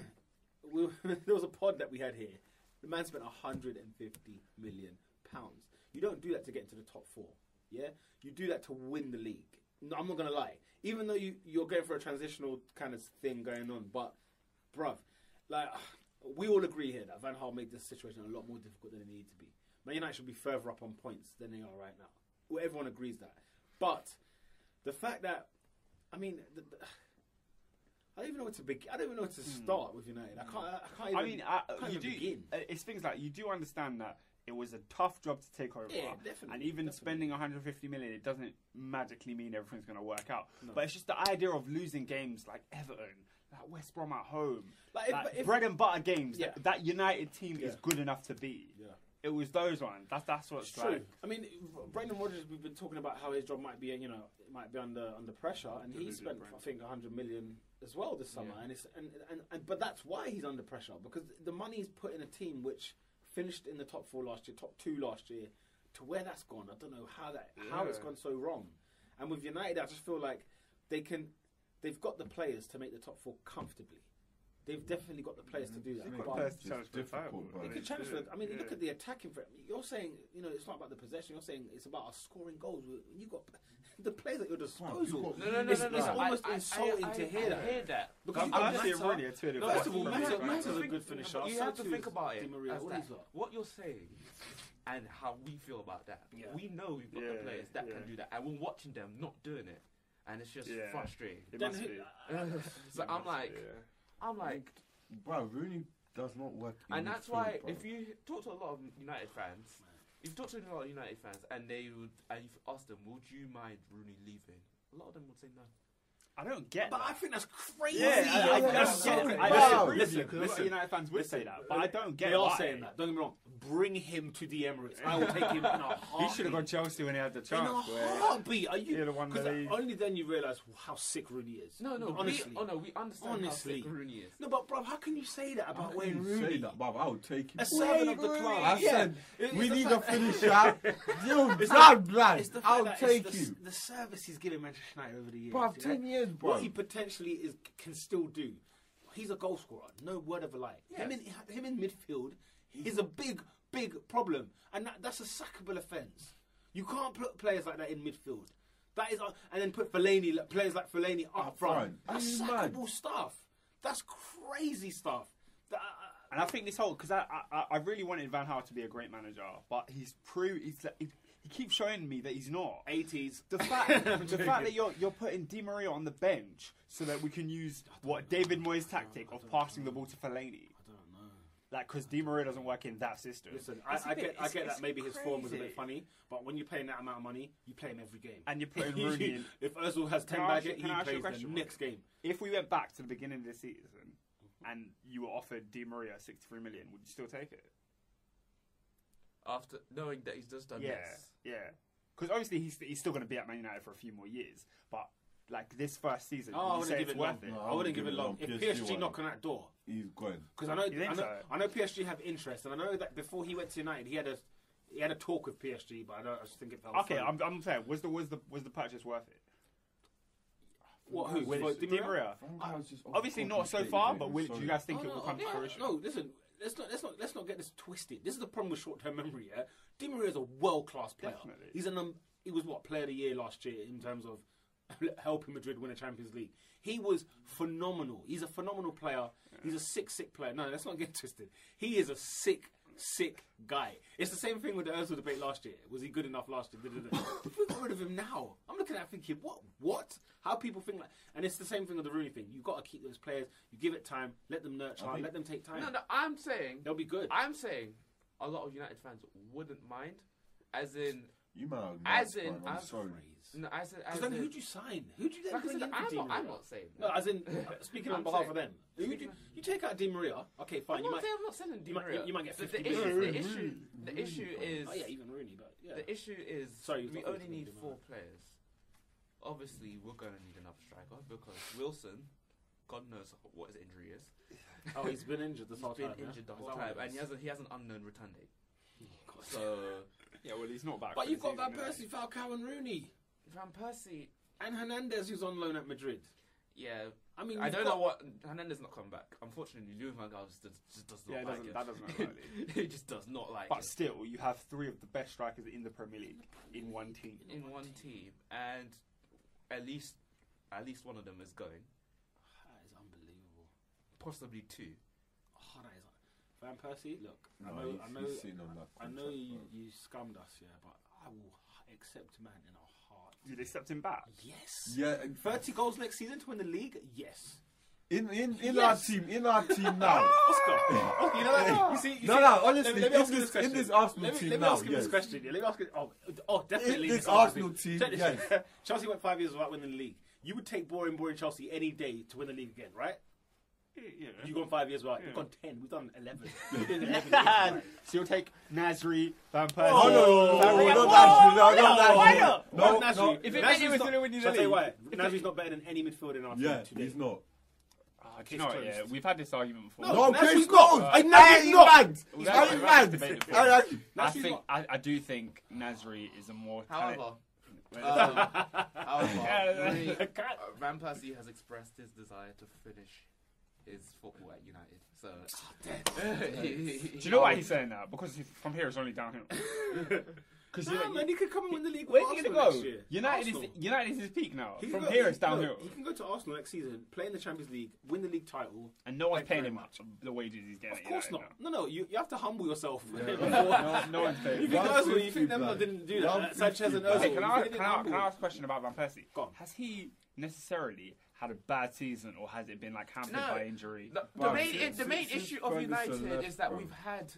A: we, there was a pod that we had here. The man spent 150 million pounds. You don't do that to get into the top four. Yeah, you do that to win the league. No, I'm not gonna lie. Even though you you're going for a transitional kind of thing going on, but bruv, like we all agree here that Van Gaal made this situation a lot more difficult than it needed to be. Man United should be further up on points than they are right now. Well, everyone agrees that. But the fact that, I mean, the, the, I don't even know where to begin. I don't even know where to start with United. I can't. I can't even.
B: I mean, I,
A: can't
B: you do.
A: begin.
B: uh, It's things like you do understand that it was a tough job to take over,
A: Yeah, definitely,
B: and even
A: definitely.
B: spending 150 million, it doesn't magically mean everything's going to work out.
A: No.
B: But it's just the idea of losing games like Everton, like West Brom at home,
A: Like, if-
B: like
A: if-
B: bread and butter games
A: Yeah.
B: that, that United team is good enough to beat.
A: Yeah.
B: It was those ones. That's that's what's
A: It's true.
B: like.
A: I mean, Brendan Rodgers. We've been talking about how his job might be, you know, it might be under under pressure, and he spent,
B: Brendan.
A: I think, 100 million as well this summer.
D: Yeah.
A: And it's and, and and but that's why he's under pressure because the money he's put in a team which finished in the top four last year, top two last year, to where that's gone. I don't know how that how it's
B: Yeah.
A: gone so wrong. And with United, I just feel like they can, they've got the players to make the top four comfortably. They've definitely got the players to do that.
B: They've
A: But-
B: got players to
C: It's
B: challenge for the
C: difficult,
B: title.
A: they could challenge for. I mean,
B: Yeah.
A: look at the attacking threat. You're saying, you know, it's not about the possession. You're saying it's about us scoring goals. You've got the players at your disposal.
C: got-
D: No, no, no,
A: It's-
D: no, no.
A: it's
D: I-
A: almost
D: I- I-
A: insulting
D: I-
A: to hear
D: I
A: that.
D: hear that.
A: Because
B: I'm,
A: you got
B: I'm actually
A: Mata-
B: really a
D: No,
A: First of all,
D: you
A: Mata-
D: have to-
A: Mata's a
D: think-
A: good finisher.
D: but You
A: So
D: have to think about it.
A: Maria,
D: as
A: all
D: that
A: these lot.
D: what you're saying and how we feel about that. We know we've got the players that can do that, and we're watching them not doing it, and it's just
B: Yeah.
D: frustrating.
B: It
A: Then
B: must be.
D: so
B: It
D: I'm
B: must
D: like,
B: be, yeah.
D: I'm like,
C: Bro, Rooney does not work. In
D: and that's why
C: bro.
D: if you talk to a lot of United fans, if you talk to a lot of United fans, and they would, and you ask them, would you mind Rooney leaving? A lot of them would say no.
B: I don't get
A: But
B: that.
A: I think that's crazy.
B: Yeah, I, I,
C: Yeah,
B: I
C: that's
B: get
C: so
B: it. I,
C: bad.
B: listen, listen, because
A: Listen,
B: United fans would say that, but I don't get
A: They are
B: why.
A: saying that. Don't get me wrong. Bring him to the Emirates. I will take him in a heartbeat.
B: He should have gone Chelsea when he had the chance.
A: in
B: chance.
A: a heartbeat. Are you?
B: He'd have won the
A: 'cause
B: league.
A: only then you realise how sick Rooney is.
D: No, no,
A: honestly.
D: we, oh no, we understand
A: Honestly.
D: how sick Rooney is.
A: No, but bro, how can you say that about
C: can
A: Wayne
C: you
A: Rooney?
C: say that, bruv? I would take him.
A: A servant of the club.
C: Rooney. I
A: Yeah.
C: said
A: It-
C: we need
A: the
C: a
A: fact-
C: finisher. You
A: It's
C: blood,
A: the-
C: blood.
A: It's the fact
C: I'll take you.
A: the, the service he's given Manchester United over the years.
C: Bruv,
A: yeah?
C: ten years, bro.
A: What he potentially is can still do. He's a goal scorer. No word of a lie. Him in him in midfield is a big big problem, and that, that's a sackable offence. You can't put players like that in midfield. That is, uh, and then put Fellaini, players like Fellaini up,
C: Up
A: front.
C: front.
A: That's
C: Are mad?
A: sackable stuff. That's crazy stuff. That, uh,
B: And I think this whole because I, I I really wanted Van Gaal to be a great manager, but he's proved He's like, he, he keeps showing me that he's not.
A: 80s.
B: The fact, the fact that you're you're putting Di Maria on the bench so that we can use what David Moyes' tactic of passing the ball to Fellaini.
A: I don't know.
B: Like, because Di Maria doesn't work in that system.
A: Listen,
B: It's a
A: I, I
B: bit-
A: get, I get that maybe his form was a bit funny, but when you're paying that amount of money, you play him every game.
B: And you're putting Rooney in.
A: if Özil has
B: Can
A: ten
B: I ask
A: bag
B: you-
A: it,
B: can I
A: he
B: ask you a
A: plays the
B: question,
A: next game.
B: If we went back to the beginning of the season and you were offered Di Maria 63 million, would you still take it?
D: After knowing that he's just done
B: yeah,
D: this.
B: yeah. Because obviously he's, he's still going to be at Man United for a few more years, but like this first season,
A: Oh, I
B: would you
A: wouldn't give
B: it's
A: it long.
B: it?
C: No.
A: I wouldn't give it long. If
C: PSG
A: PSG
C: won.
A: knock on that door,
C: He's going.
A: because I know, I know,
B: so?
A: I know PSG have interest, and I know that before he went to United, he had a he had a talk with PSG, but I, don't, I just think it fell.
B: Okay,
A: through.
B: I'm, I'm saying, was the was the was the purchase worth it?
A: what? Who?
B: With Di
A: Di Maria?
B: Maria?
C: Francois just
B: Obviously not so far, but will, do you guys think
A: Oh,
B: it will
A: no,
B: come to
A: no,
B: fruition?
A: No, listen. Let's not let's not let's not get this twisted. This is the problem with short term memory. Yeah, Di Maria is a world class player.
B: Definitely.
A: He's an um, he was what player of the year last year in terms of helping Madrid win a Champions League. He was phenomenal. He's a phenomenal player. He's a sick, sick player. No, let's not get twisted. He is a sick, sick guy. It's the same thing with the Özil debate last year. Was he good enough last year? If we got rid of him now, I'm looking at it thinking, what? What? How people think like? And it's the same thing with the Rooney thing. You've got to keep those players. You give it time. Let them nurture.
C: Think-
A: let them take time.
D: No, no, I'm saying
A: They'll be good.
D: I'm saying a lot of United fans wouldn't mind, as in,
C: You might have
D: As
C: nuts,
D: in,
C: I'm
D: I'm
C: sorry.
D: no, as in, as
A: Because then
D: in,
A: who'd you sign? Who'd you then
D: like I
A: bring
D: said,
A: in for
D: I'm
A: Di
D: not, I'm not saying.
A: No,
D: that.
A: as in uh, speaking on
D: I'm
A: behalf
D: saying-
A: of them. Who would you, you take out Di Maria? Okay,
D: I'm
A: fine. You
D: not
A: might.
D: saying I'm not selling Di
A: you might-
D: Maria.
A: you might get
D: The-
A: 50
D: the, issue, the issue, the issue is,
A: Oh yeah, even Rooney, but yeah.
D: the issue is,
A: Sorry,
D: we
A: you've
D: only
A: 50
D: need four
A: man.
D: players. Obviously, we're going to need another striker because Wilson, God knows what his injury is.
A: Oh, he's been injured this
D: He's
A: whole
D: been
A: time. yeah?
D: injured the whole time, and he has a, he has an unknown return date. So
B: Yeah, well, he's not back.
A: But you've got Van
B: season,
A: Persie, Falcao, and Rooney,
D: Van Persie,
A: and Hernandez, who's on loan at Madrid.
D: yeah,
A: I mean,
D: I don't
A: got-
D: know what Hernandez not come back. Unfortunately, Louis Van Gaal just, just does not
B: Yeah, it
D: like
B: doesn't-
D: it.
B: that doesn't look likely.
D: he just does not like
B: But
D: it.
B: still, you have three of the best strikers in the Premier League in one team.
D: in one team, and at least at least one of them is going,
A: That is unbelievable.
D: possibly two.
A: That is. Van Persie, look, I know,
C: he's,
A: I know,
C: he's sitting on that
A: I know you,
C: bro.
A: you scummed us, yeah, but I will accept man in a heart.
B: You'd accept him back.
A: Yes.
C: Yeah, and
A: 30 goals next season to win the league? Yes.
C: in in in
A: Yes.
C: our team, in our team now.
A: Oscar. Oscar, you know what? You see, you
C: No,
A: see,
C: no, honestly,
A: let me, let me
C: in
A: ask you
C: this-
A: question.
C: in this Arsenal
A: let me,
C: team
A: let me
C: now,
A: ask you this question. Yeah, let me ask you. Oh, oh definitely.
C: In this
A: Arsenal
C: Arsenal team,
A: Check this
C: yes.
A: Chelsea went five years without winning the league. You would take boring, boring Chelsea any day to win the league again, right?
B: Yeah.
A: You've gone five years without.
B: Yeah.
A: We've gone ten. We've done eleven. We've done 11 games, right?
B: so you'll take Nasri, Van Persie.
C: Oh, no, no, no,
B: Fabregas.
C: no, not Nasri, no,
B: Why
C: not
B: not? Why not?
C: No,
A: Nasri.
C: no.
B: If it
A: Nasri's not,
B: gonna win you the
A: Shall I tell you
B: league.
A: why? Nasri's not better than any midfielder in our
C: Yeah,
A: team today.
C: he's not.
B: Ah, do you know what, yeah, we've had this argument before.
A: No,
C: No, Chris
A: not.
C: not.
A: I know
C: Hey,
A: he's
C: he's
A: not.
C: mad. He's
B: that's-
C: mad. I- I-
B: I think I, I do think Nasri is a more
D: However,
B: talent-
D: um, however,
B: Yeah,
D: Rooney-
A: Can't-
D: uh, Van Persie has expressed his desire to finish his football at United. So, ah,
B: Do you know why he's saying that? Because he- from here it's only downhill. Because
A: Nah, man, he could come and win the league.
B: where's
A: with
B: he gonna
A: Arsenal
B: go?
A: next year.
B: United is United is his peak now.
A: He can
B: From
A: go-
B: here
A: he-
B: it's downhill,
A: look, he can go to Arsenal next season, play in the Champions League, win the league title.
B: and no one's
A: Thank
B: paying him
A: much.
B: of the wages he's getting.
A: Of course not. No, no, you, you have to humble yourself.
C: Yeah.
A: before-
B: No, no one's paying.
A: You
B: him.
A: think
C: One
A: Özil, you think them lot didn't do
C: One
A: that? Sanchez and
C: fifty,
A: Özil.
B: Okay,
A: you
B: can I,
A: think
B: can,
A: they
B: I,
A: didn't
B: can I ask a question about Van Persie?
A: Go on.
B: Has he necessarily had a bad season, or has it been like hampered
D: No.
B: by injury?
D: the, the main,
C: since-
D: the main issue of
C: Ferguson
D: United is that
C: bro.
D: we've had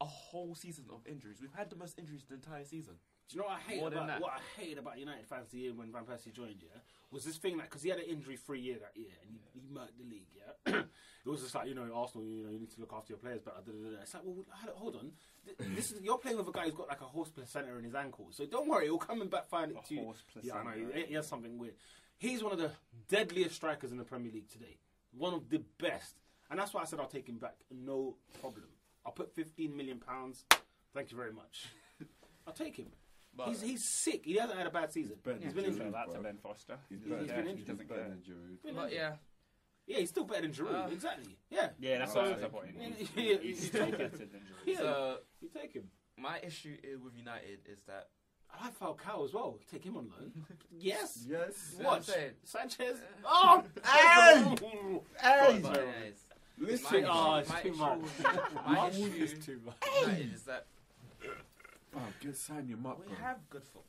D: a whole season of injuries. We've had the most injuries the entire season.
A: Do you know what I hate
D: More
A: about what I hated about United fans the year when Van Persie joined? Yeah, was this thing like because he had an injury-free year that year and he, he murked the league. Yeah, it was just like you know Arsenal, you know you need to look after your players better. Da, da, da. It's like well, hold- hold on, this is you're playing with a guy who's got like a horse placenta in his ankle, so don't worry, he'll come and find it
B: A
A: to you.
B: horse
A: Yeah, I know he, he has something weird. He's one of the deadliest strikers in the Premier League today. One of the best, and that's why I said I'll take him back. No problem. I'll put 15 million pounds. Thank you very much. I'll take him.
D: But
A: He's he's sick. He hasn't had a bad season.
C: better
A: He's
C: than
A: been injured.
B: So that's a Ben Foster.
C: He's
A: He's
C: better
A: been injured.
C: he's
B: Doesn't
C: better
B: care.
C: than Giroud.
A: Been
D: but
A: injured.
D: yeah,
A: Yeah, he's still better than Giroud.
D: Uh,
A: exactly. Yeah.
B: Yeah, that's
C: Oh,
B: what
C: yeah.
B: that's the point.
A: Yeah,
B: He's, he's
A: he's
B: still better than Giroud.
A: Yeah.
D: so
A: You take him.
D: my issue with United is that
A: I like Falcao as well. Take him on loan. yes.
C: Yes.
D: See what I'm
A: What?
D: saying?
A: Sanchez. Oh.
C: Hey! Hey!
D: But anyways,
C: Listen.
D: my
A: Oh, it's too much.
D: my issue
A: It's too much.
D: is that
C: Oh, get sign him up,
D: we
C: bro.
D: have good football.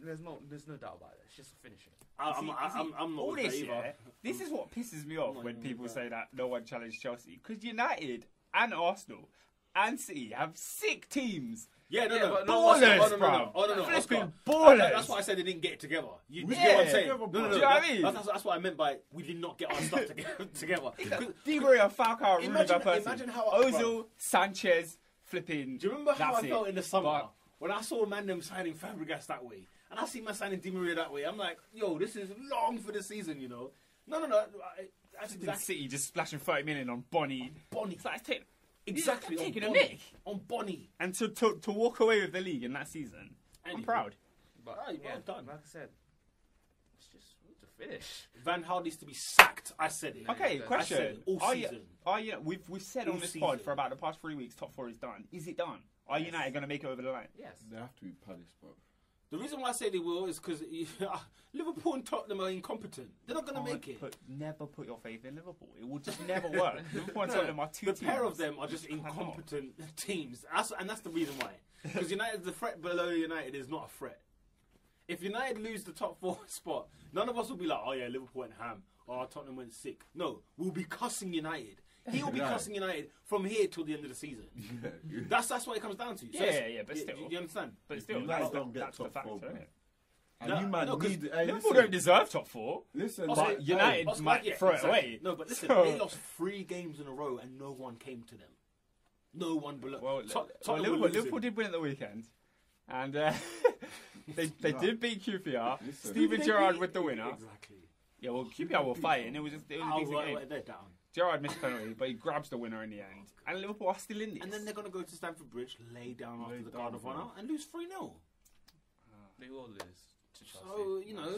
D: There's no, there's no doubt about it. It's just finishing.
A: I- I'm,
B: See-
A: I'm,
B: see,
A: I'm, I'm not
B: all
A: with
B: this,
A: either.
B: yeah, this is what pisses me off when people
A: with
B: say that no one challenged Chelsea. Because United and Arsenal and City have sick teams.
A: Yeah, no,
D: Yeah,
A: no,
D: but
A: no,
B: ballers,
A: oh, no, no, no, oh, no, no, Oscar.
B: ballers.
A: That's why I said they didn't get it together. You,
C: Yeah.
A: get what I'm saying? No, no, no.
B: Do you know what I mean?
A: That's, that's what I meant by we did not get our stuff together. together.
B: Di Maria, Falcao,
A: Imagine-
B: Persie,
A: imagine how-
B: Ozil, Sanchez, flipping.
A: Do you remember how I
B: it.
A: felt in the summer
B: But-
A: when I saw Mandem signing Fabregas that way, and I see my signing Di Maria that way? I'm like, yo, this is long for the season, you know. No, no, no. I, that's exactly
B: City just splashing 30 million on Bony.
A: Bony.
B: It's like, take-
A: Exactly
B: They're
A: on
B: taking a
A: Bony.
B: nick.
A: on Bony.
B: And to, to, to walk away with the league in that season, I'm proud.
D: But
A: Right,
D: yeah,
A: done.
D: Like I said, it's just we need to finish.
A: Van Gaal needs to be sacked. I said it.
B: Okay,
D: I
A: said
B: question.
A: it all
B: Are you,
A: season.
B: are you, we've, we've said
A: All
B: on this pod for about the past three weeks, top four is done. Is it done? Are
A: Yes.
B: United going to make it over the line?
D: Yes.
C: They have to be punished, bro.
A: The reason why I say they will is because Liverpool and Tottenham are incompetent. They're not going to
B: Can't
A: make it.
B: Put, never put your faith in Liverpool. It will just never work. Liverpool and
A: No,
B: Tottenham are two
A: the
B: teams.
A: pair of them are just incompetent teams, that's, and that's the reason why. Because United, the threat below United is not a threat. If United lose the top four spot, none of us will be like, "Oh yeah, Liverpool went ham," or Tottenham went sick. No, we'll be cussing United. He will be
C: Right.
A: cussing United from here till the end of the season. That's that's what it comes down to.
B: Yeah,
A: it's-
B: yeah, yeah, but
A: you-
B: still.
A: you, you understand?
B: But still,
C: United
B: that's,
C: don't
B: the,
C: get
B: that's the
C: top
B: factor.
C: four, bro.
B: innit?
C: And
A: No,
C: you man
A: no, 'cause
C: need. Hey,
B: Liverpool
C: listen,
B: don't deserve top four.
C: Listen,
A: Oscar,
B: But
C: hey,
B: United
A: Oscar,
B: might
A: yeah,
B: throw it away.
A: No, but listen,
B: So-
A: they lost three games in a row and no one came to them. No one below.
B: Well,
A: Tot-
B: well,
A: Tottenham
B: Liverpool,
A: losing.
B: Liverpool did win at the weekend, and uh, they they did beat QPR.
C: Listen.
B: Steven Gerrard with the winner.
A: Exactly.
B: Yeah, well, QPR were fighting. It was just it was a
A: Oh,
B: decent
A: right,
B: game.
A: right, they're down.
B: Gerrard missed penalty, but he grabs the winner in the end. And Liverpool are still in this.
A: And then they're going to go to Stamford Bridge, lay down after the
C: down,
A: Guard of. Honour, and lose 3 0.
D: They will lose to Chelsea.
A: So, you know.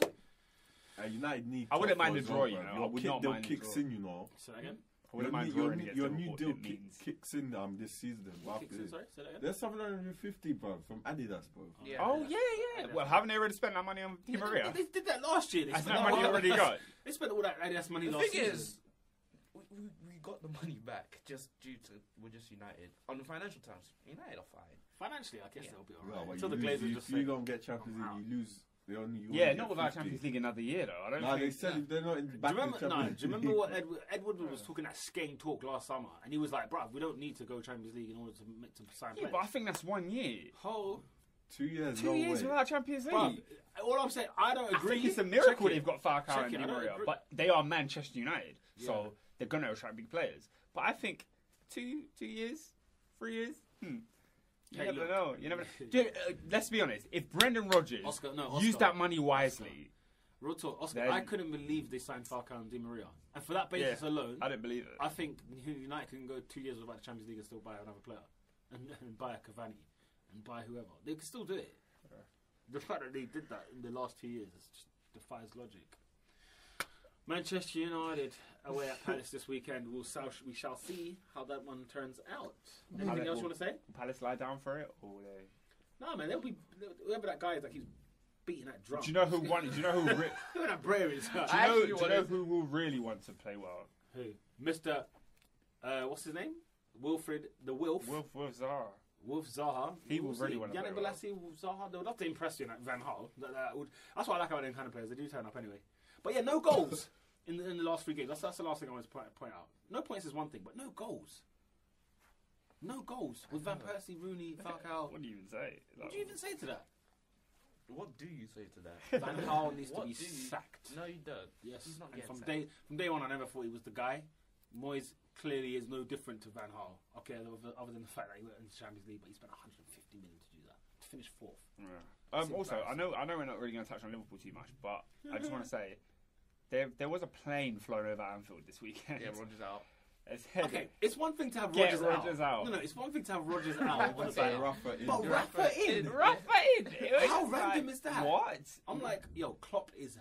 C: uh, United need.
B: I wouldn't mind
C: four
B: a draw, you
C: bro.
B: know. I
C: Your
B: would
C: kick-
B: not
C: they'll
B: mind
C: kicks in, you know.
A: Say that again.
B: I wouldn't
C: your
B: mind
C: new, your, new- your new deal
B: it
C: kick, kicks in um, this season. bro,
A: Kicks
C: after
A: in,
C: this.
A: sorry, say that again.
C: There's 750, bro, from Adidas, bro.
D: Yeah.
B: Oh yeah, yeah. Well, haven't they already spent that money on Di
A: They-
B: Maria?
A: They, did that last year. They
B: That's
A: spent
B: that
A: all
B: money
A: that-
B: already got.
A: They spent all that Adidas money
D: The
A: last
D: thing
A: season.
D: is, we, we, we got the money back just due to we're just United. On the financial terms, United are fine.
A: Financially, I guess
D: Yeah.
A: they'll be alright.
C: but
A: Until the
C: lose,
A: Glazers
C: if
A: just
C: you
A: say,
C: don't get Champions League, you lose. They only, you
B: Yeah, not without
C: 50.
B: Champions League another year though. I don't
C: Nah, they
B: think.
C: said they're not in
A: Do
C: back
A: you remember?
C: in
A: Nah, do you remember what Edward, Edward was talking that skeng talk last summer, and he was like, "Bruv, we don't need to go Champions League in order to make- to sign
B: Yeah,
A: players."
B: but I think that's one year.
A: Ho,
C: Two years,
B: Two
C: no
B: years
C: way.
B: without Champions League.
A: bruv, all I'm saying, I don't
B: I
A: agree.
B: think it's a miracle
A: it.
B: they've got Falcao
A: Check
B: and
A: it,
B: Di Maria, but they are Manchester United,
A: Yeah.
B: so they're gonna attract big players. But I think two two years, three years, hmm. You
A: Hey,
B: never
A: look.
B: know. You never. Dude, uh, let's be honest. If Brendan Rodgers
A: Oscar, no,
B: used that money wisely,
A: Real talk, Oscar.
B: Then-
A: I couldn't believe they signed Falcao and Di Maria, and for that basis
B: Yeah.
A: alone,
B: I don't believe it.
A: I think United can go two years without the Champions League and still buy another player, and, and buy a Cavani, and buy whoever. They can still do it. The fact that they did that in the last two years just defies logic. Manchester United away at Palace this weekend. We'll shall, we shall see how that one turns out. Anything
B: they-
A: else you want to say?
B: Palace lie down for it, or they?
A: No, man. They'll be whoever that guy is that keeps beating that drum.
B: Do you know who won? Do you know who? Re-
A: who that Brer is?
B: do you
D: I
B: know,
D: actually
B: do you
D: wanna-
B: know who will really want to play well?
A: Who? Mister. Uh, what's his name? Wilfred the Wilf.
B: Wolf Wolf Zaha.
A: Wolf Zaha.
B: He
A: We'll
B: really
A: see.
B: wanna
A: Yannick
B: play well.
A: Bolasie, Wolf Zaha. They would love to impress you, like Van Gaal. That, that would, that's what I like about them kind of players. They do turn up anyway. But yeah, no goals in the, in the last three games. That's, that's the last thing I want to point, point out. No points is one thing, but no goals. No goals with Van Persie, Rooney, Falcao.
B: What do you even say?
A: What do you even say to that?
D: What do you say to that?
A: Van Gaal needs to be sacked.
D: No, you don't.
A: Yes,
D: He's not
A: and from
D: sacked.
A: day from day one, I never thought he was the guy. Moyes clearly is no different to Van Gaal. Okay, other, other than the fact that he went in the Champions League, but he spent 150 million to do that to finish fourth.
B: Yeah. Um, also, I know I know we're not really going to touch on Liverpool too much, but I just want to say there there was a plane flying over Anfield this weekend.
D: Yeah, Rodgers out.
B: It's heavy.
A: Okay, it's one thing to have
B: Get
A: Rodgers,
B: Rodgers out.
A: No, no, it's one thing to have Rodgers out. on the
C: Say
A: bench.
C: Rafa in.
A: But Rafa in.
B: Rafa in. It
A: How random
B: like,
A: is that?
B: What?
A: I'm like, yo, Klopp is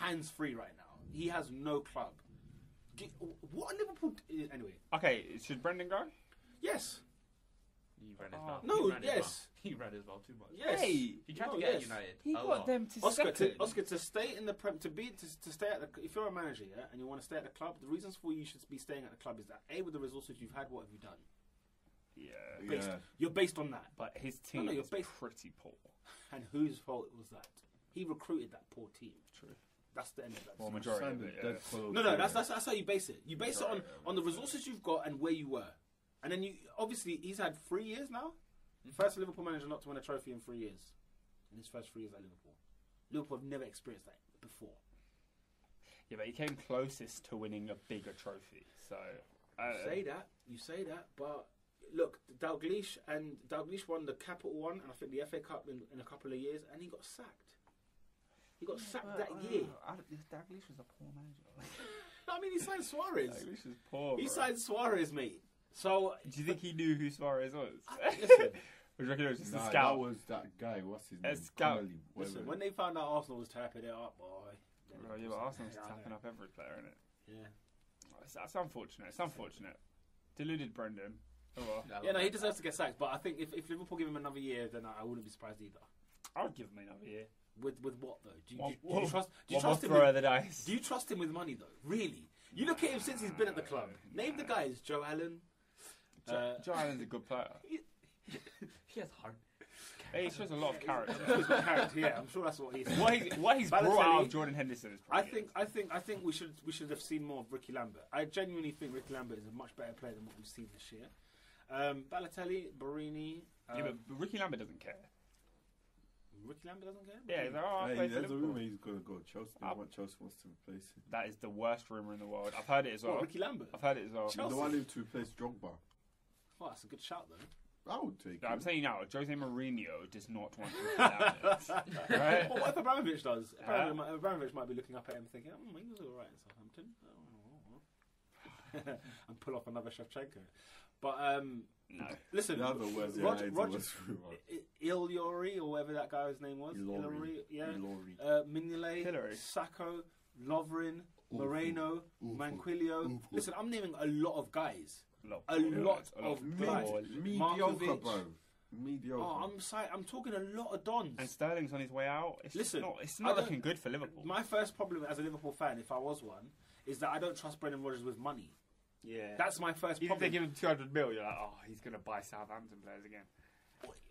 A: hands free right now. He has no club. What a Liverpool? Anyway,
B: Okay, should Brendan go?
A: yes,
D: He ran his
B: Oh.
D: mouth.
A: No,
D: he ran his
A: yes.
D: mouth. He ran his mouth too much.
A: yes.
B: Hey,
D: He tried
A: No,
D: to get
A: yes.
D: United.
B: he got
D: lot.
B: them to
A: Oscar to. Oscar to stay in the prem to be to, to stay at the if you're a manager yeah, and you want to stay at the club the reasons for you should be staying at the club is that a with the resources you've had what have you done
B: Yeah,
A: based,
C: Yeah.
A: you're based on that
B: but his team
A: no, no, you're
B: is
A: based-
B: pretty poor.
A: and whose fault was that he recruited that poor team
B: True.
A: that's the end of that
B: Well, majority of it, yeah.
A: no no that's, that's that's how you base it you base it on
B: Right, right,
A: on the resources you've got and where you were And then you obviously he's had three years now.
D: Mhm.
A: First Liverpool manager not to win a trophy in three years. In his first three years at Liverpool. Liverpool have never experienced that before.
B: Yeah, but he came closest to winning a bigger trophy. So uh,
A: You say that, you say that, but look, Dalglish and Dalglish won the Capital one, and I think the FA Cup in, in a couple of years, and he got sacked. He got sacked that year.
B: Dalglish was a poor manager.
A: I mean, he signed Suarez.
B: Dalglish was poor.
A: He
B: bro.
A: signed Suarez, mate. So
B: Do you think he knew who Suarez was?
A: listen,
B: Or do you reckon it was just
C: Nah,
B: a
C: that was that guy. What's his
B: A
C: name?
B: scout.
C: Comolli,
A: listen. When they found out Arsenal was tapping it up, boy. then
B: Bro,
A: it
B: yeah,
A: was-
B: but Arsenal's
A: yeah, I
B: tapping
A: know.
B: up every player in it.
A: Yeah.
B: It's, that's unfortunate. It's unfortunate. Deluded Brendan. Oh well.
A: Yeah, no, he deserves to get sacked. But I think if, if Liverpool give him another year, then I, I wouldn't be surprised either.
B: I would give him another year.
A: With with what though? Do you,
B: One-
A: do you, do you trust? Do you
B: One more
A: trust him?
B: throw
A: With,
B: the dice.
A: do you trust him with money though? Really? You look at him since he's been at the club. Name the guys: Joe Allen.
B: Joe,
A: Uh,
B: Joe Allen's a good player.
D: He has heart.
B: He shows a lot of character.
A: He's got character, yeah, I'm sure that's what he's.
B: what he's, what he's brought out of Jordan Henderson is
A: I
B: pretty
A: think, I think, I think we should we should have seen more of Rickie Lambert. I genuinely think Rickie Lambert is a much better player than what we've seen this year. Um, Balotelli, Borini, um.
B: Yeah, but Rickie Lambert doesn't care.
A: Rickie Lambert doesn't care.
B: Yeah, he's like, oh, I
C: Hey,
B: play for
C: there's a rumor he's gonna go Chelsea. They
B: Up.
C: want Chelsea wants to replace him.
B: That is the worst rumor in the world. I've heard it as
A: What,
B: well.
A: Rickie Lambert.
B: I've heard it as well.
A: Chelsea.
C: The one who to replace Drogba.
A: Oh, that's a good shout though.
C: I would take
B: No, I'm
C: it.
B: saying now, Jose Mourinho does not want Rickie Lambert. right?
A: Well, what if Abramovich does?
B: Huh?
A: Abramovich, might, Abramovich might be looking up at him thinking, oh, he was all right in Southampton. Oh. and pull off another Shevchenko. But um,
B: No.
A: listen,
C: The other words, yeah,
A: Roger,
C: it's
A: Roger,
C: was.
A: I- Ilyori or whatever that guy's name was.
C: Ilori.
A: Ilori, yeah.
C: Ilori.
A: Uh, Mignolet,
B: Hillary.
A: Sakho, Lovren, Moreno,
C: Awful.
A: Manquillo.
C: Awful.
A: Listen, I'm naming a lot of guys.
B: Lot
A: A lot
B: a
A: of
B: of
A: guys.
C: Mediocre, bro. Mediocre.
A: Oh, I'm sorry, I'm talking a lot of dons.
B: And Sterling's on his way out. It's
A: Listen,
B: not, it's
A: I
B: not looking good for Liverpool.
A: My first problem as a Liverpool fan, if I was one, is that I don't trust Brendan Rodgers with money.
B: yeah.
A: That's my first
B: Even if they give him 200 mil, you're like, oh, he's going to buy Southampton players again.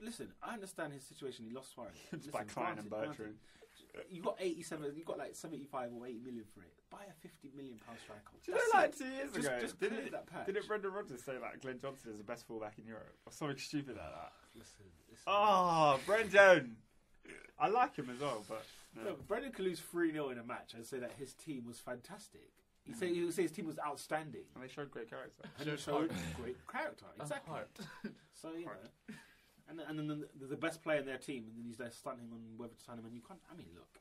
A: Listen, I understand his situation. He lost Suarez.
B: Just
A: Listen,
B: by Clyne and
A: granted,
B: Bertrand.
A: Granted. You got 87. You got like 75 or 80 million for it. Buy a 50 million pound striker.
B: Do you know,
A: That's
B: like
A: it.
B: two years
A: Just-
B: ago,
A: just
B: didn't, it,
A: that patch.
B: didn't Brendan Rodgers say like Glenn Johnson is the best fullback in Europe or something stupid like that?
A: Listen, listen.
B: Oh, Brendan! I like him as well, but no.
A: Look, Brendan could lose 3 0 in a match and say that his team was fantastic. He say he would say his team was outstanding.
B: and they showed great character.
A: And he showed great character. Exactly. So you know, and then, and then the, the best player in their team, and then he's there stunting on whether to sign him. And you can't. I mean, look.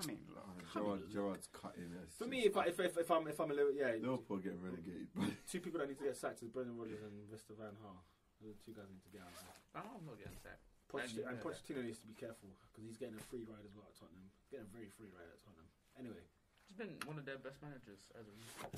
B: I mean,
C: Oh,
B: look.
C: Gerrard, Gerrard's cutting us.
A: For me, if, I, if, if, if I'm if I'm a little yeah,
C: Liverpool getting relegated. But
A: two people that need to get sacked is Brendan Rodgers and Mr. Van Gaal. The two guys need to get out. Of there.
D: Oh, I'm not getting sacked.
A: Pochettino, and
D: Yeah.
A: Pochettino needs to be careful because he's getting a free ride as well at Tottenham. Getting a very free ride at Tottenham. Anyway,
D: He's been one of their best managers as a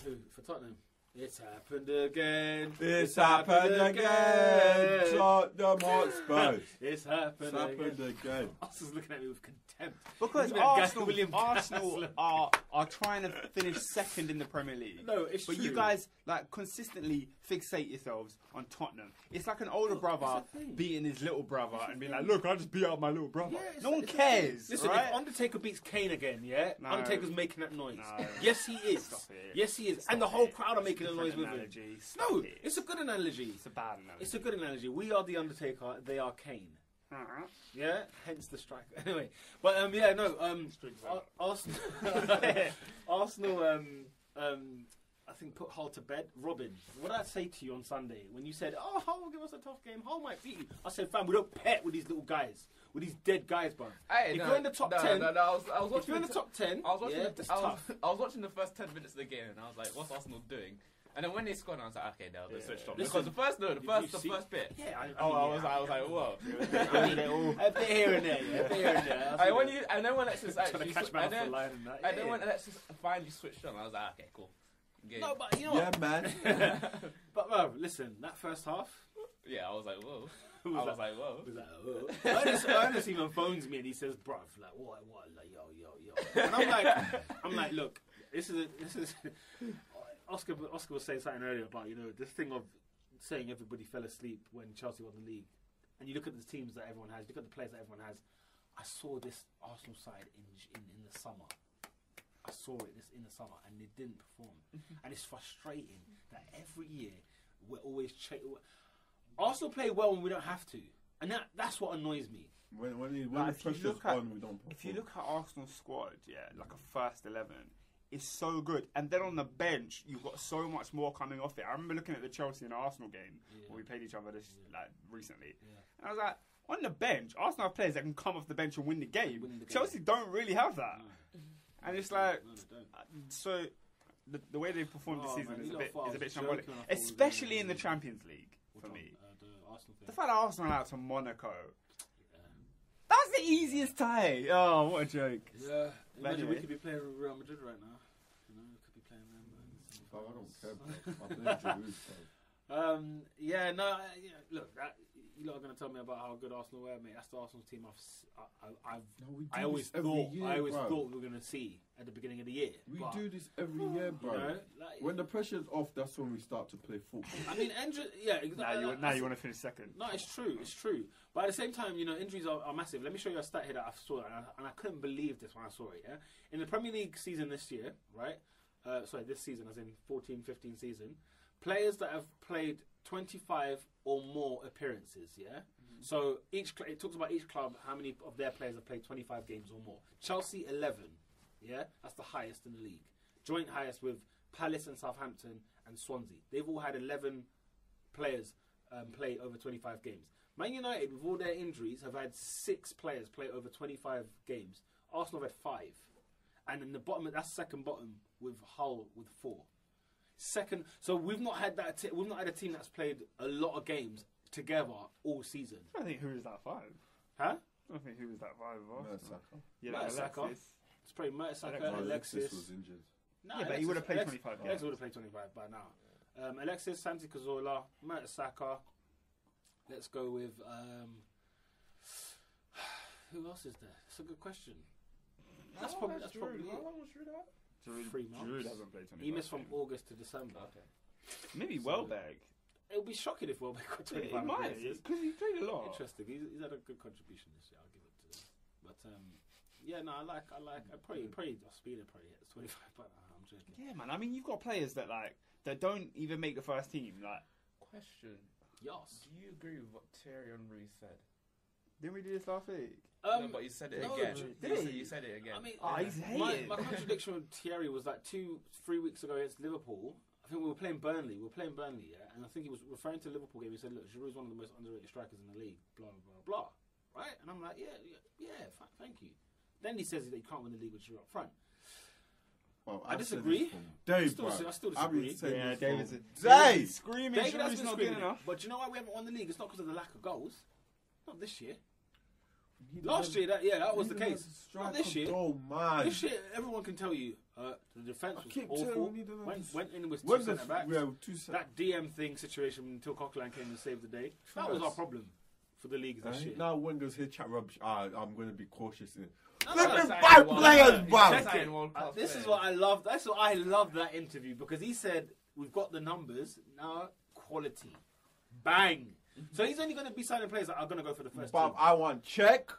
A: who for Tottenham? It's happened again.
C: it's happened again. Tottenham Hotspurs.
A: It's happened
C: It's happened
A: again.
C: again.
A: Arsenal's looking at me with contempt.
B: Because
A: Look at Gary
B: Arsenal,
A: William
B: Arsenal are, are trying to finish second in the Premier League.
A: No, it's
B: But
A: true.
B: you guys like consistently fixate yourselves on Tottenham. It's like an older
A: Look,
B: brother
A: it's the thing.
B: beating his little brother
A: It's
B: and being like, "Look, I just beat out my little brother."
A: Yeah, it's-
B: no one cares,
A: Listen,
B: right?
A: if Undertaker beats Kane again, yeah,
B: No.
A: Undertaker's making that noise.
B: No.
A: Yes, he is.
B: Stop it.
A: Yes, he is,
B: Stop
A: and the whole
B: it.
A: crowd are making a
B: Different
A: noise with him.
B: Stop
A: No,
B: it.
A: it's a good analogy.
B: It's a bad analogy.
A: It's a good analogy. We are the Undertaker. They are Kane.
B: Uh-huh.
A: Yeah, hence the strike. Anyway, but um, yeah, no, um, Ar- Arsenal, Arsenal, um, um, I think put Hull to bed. Robin, what did I say to you on Sunday when you said, "Oh, Hull will give us a tough game. Hull might beat you"? I said, "Fam, we don't pet with these little guys, with these dead guys, bro.
D: Hey,
A: If
D: no,
A: you're in the top
D: no,
A: 10
D: no, no, I was, I was
A: If
D: watching
A: you're in the top ten,
D: I was watching.
A: yeah,
D: the,
A: it's
D: I, was,
A: tough.
D: I was watching the first ten minutes of the game, and I was like, "What's Arsenal doing?" And then when they scored, I was like, "Okay, no, they
B: Yeah.
D: switched on."
A: Listen,
D: because the first, no, the first,
A: you
D: the
A: see-
D: first bit.
A: Yeah, I,
D: Oh, I was,
A: yeah,
D: I was like, "Whoa!"
A: I mean, a bit here and there, yeah, a bit here and there.
D: And when you, and then when Alexis
A: to
D: actually,
A: catch
D: swi-
A: man
D: and
A: off the
D: then,
A: line and
D: then when Alexis finally switched on, I was like, "Okay, cool." Game.
A: no, but you know,
C: Yeah,
A: what?
C: man.
A: but bro, listen, that first half
D: yeah, I was like, "Whoa!"
A: was,
D: I was
A: like,
D: like, "Whoa!"
A: was like, oh. Ernest, Ernest even phones me and he says, "Bruv, like what, what, like yo, yo, yo," and I'm like, I'm like, look, this is a, this is. Oscar, Oscar was saying something earlier about you know this thing of saying everybody fell asleep when Chelsea won the league, and you look at the teams that everyone has, you look at the players that everyone has. I saw this Arsenal side in in, in the summer. I saw it this in the summer, and they didn't perform, and it's frustrating that every year we're always cha- Arsenal play well when we don't have to, and that that's what annoys me.
C: When when, when
B: Like,
C: the
B: if you
C: pressure's
B: look at-
C: on, we don't.
B: If you look at Arsenal's squad, yeah, like a first eleven, it's so good. And then on the bench, you've got so much more coming off it. I remember looking at the Chelsea and Arsenal game when we played each other this like recently, and I was like, on the bench, Arsenal have players that can come off the bench and win the game.
A: Win the game.
B: Chelsea don't really have that, and it's like
A: No, they don't.
B: so. The, the way they performed this
A: Oh,
B: season
A: man,
B: is a bit is a bit
A: was
B: shambolic,
A: joking, I thought we were
B: especially in the. Champions League for
A: on,
B: me.
A: uh, the Arsenal thing.
B: The fact that Arsenal out to Monaco, that's the easiest tie. Oh, what a joke!
A: Yeah, imagine we could be playing Real Madrid right now. You know, we could be playing them. uh,
C: I don't care. Bro. I blame Giroud, bro.
A: Um, yeah, no, uh, yeah, look, that, you lot are going to tell me about how good Arsenal were, mate. That's the Arsenal team I've, s- I, I, have
C: No, we
A: I always thought,
C: year,
A: I always
C: bro.
A: thought we were going to see at the beginning of the year.
C: We
A: but,
C: do this every year, bro.
A: You know, like,
C: When the pressure's off, that's when we start to play football.
A: I mean, injury, yeah, exactly.
B: Now you
A: that-
B: now you want to finish second.
A: No, it's true. It's true. But at the same time, you know, injuries are, are massive. Let me show you a stat here that I saw, and I, and I couldn't believe this when I saw it. Yeah, in the Premier League season this year, right? Uh, sorry, this season, as in 14-15 season, players that have played 25 or more appearances. Yeah. So each cl- it talks about each club how many of their players have played 25 games or more. Chelsea 11. Yeah, that's the highest in the league. Joint highest with Palace and Southampton and Swansea. They've all had 11 players um, play over 25 games. Man United, with all their injuries, have had six players play over 25 games. Arsenal have had five, and in the bottom, that's second bottom with Hull with four. Second, so we've not had that. T- we've not had a team that's played a lot of games together all season,
B: I think who is that five.
A: huh?
B: I don't think who is that five. of
C: No,
B: Arsenal. Yeah,
A: Mertesacker.
B: Alexis.
A: It's probably Mertesacker,
B: Alexis.
A: Alexis.
C: Alexis was injured.
A: No,
B: Yeah, but he would have played
A: Alex-
B: 25
A: Alexis
B: games.
A: would have played 25 by now. Um, Alexis, Santi Cazorla, Mertesacker. Let's go with. Um, who else is there? That's a good question. That's probably. That's probably.
D: How long was Giroud out?
B: Giroud,
A: Three months.
B: Giroud hasn't played 25
A: He missed from
B: games.
A: August to December.
D: Okay.
B: Maybe
A: So-
B: Welbeck.
A: It would be shocking if Welbeck got
B: He
A: 25
B: might
A: appearances.
B: because he played a lot.
A: Interesting. He's, he's had a good contribution this year. I'll give it to him. But um, yeah, no, I like. I like. I probably probably Ospina probably hits 25, but uh, I'm joking.
B: Yeah, man. I mean, you've got players that like that don't even make the first team. Like,
D: Question:
A: Yes.
D: Do you agree with what Thierry Henry said?
B: Didn't we do this last week?
D: no,
A: Um,
D: but you said it
A: no,
D: again.
B: did
D: You said,
B: he?
D: you said it again.
A: I mean,
B: Oh, he's
A: my,
B: hated.
A: my contradiction with Thierry was that two, three weeks ago against Liverpool. I think we were playing Burnley. We were playing Burnley, yeah, and I think he was referring to the Liverpool game. He said, "Look, Giroud's one of the most underrated strikers in the league." Blah blah blah. Right? And I'm like, "Yeah, yeah, yeah th- thank you." Then he says that you can't win the league with Giroud up front.
C: Well,
A: I
C: I've
A: disagree.
C: this from Day,
A: Still
C: bro.
A: I still
C: I've
A: disagree.
C: saying
B: Yeah,
C: this
B: David's
C: from
B: a-
C: Day.
B: Screaming,
A: David has
B: Giroud's
A: been
B: not
A: screaming,
B: good enough.
A: but do you know why we haven't won the league? It's not because of the lack of goals. Not this year. Last year, that yeah, that was the case. Not this year.
C: Oh man.
A: This year, everyone can tell you uh, the defense was awful. Went, went in with two centre backs.
C: have two
A: that DM thing situation until Coquelin came and saved the day. That was our problem for the league this year.
C: Now Wenger's here chat rubbish. Ah, I'm going to be cautious. In.
A: No,
C: Look
A: no,
C: at
A: no.
C: five players,
D: Cup.
C: bro.
D: He's saying World
A: Uh, this is what I love. That's what I love that interview because he said we've got the numbers now. Quality, bang. Mm-hmm. So he's only going to be signing players that are going to go for the first
C: But
A: team.
C: I want check.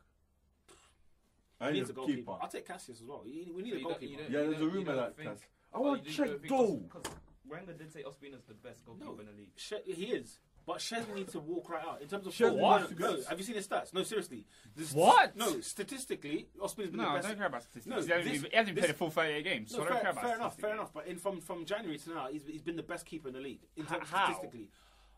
C: I need a
A: a goalkeeper.
C: keeper.
A: I'll take Cassius as well. We we need
D: So
A: a
D: you don't-
A: goalkeeper.
D: don't-
C: Yeah, there's a rumor
D: don't
C: like that. I
D: Oh,
C: want
D: you
C: check though.
D: Because Wenger did say Ospina's the best goalkeeper
A: No.
D: in the league.
A: She, he is. But Shez needs to walk right out in terms of
C: Shez
A: form.
C: needs
A: No,
C: to
A: no,
C: go.
A: have you seen his stats? No, seriously. This-
B: What?
A: No, statistically, Ospina's been
B: No,
A: the
B: I don't care about statistics.
A: No,
B: he hasn't,
A: this-
B: even- he hasn't
A: this-
B: played a full 38 games, so
A: No,
B: I don't care about
A: fair enough, fair enough. But in, from from January to now, he's, he's been the best keeper in the league in terms
B: How?
A: statistically.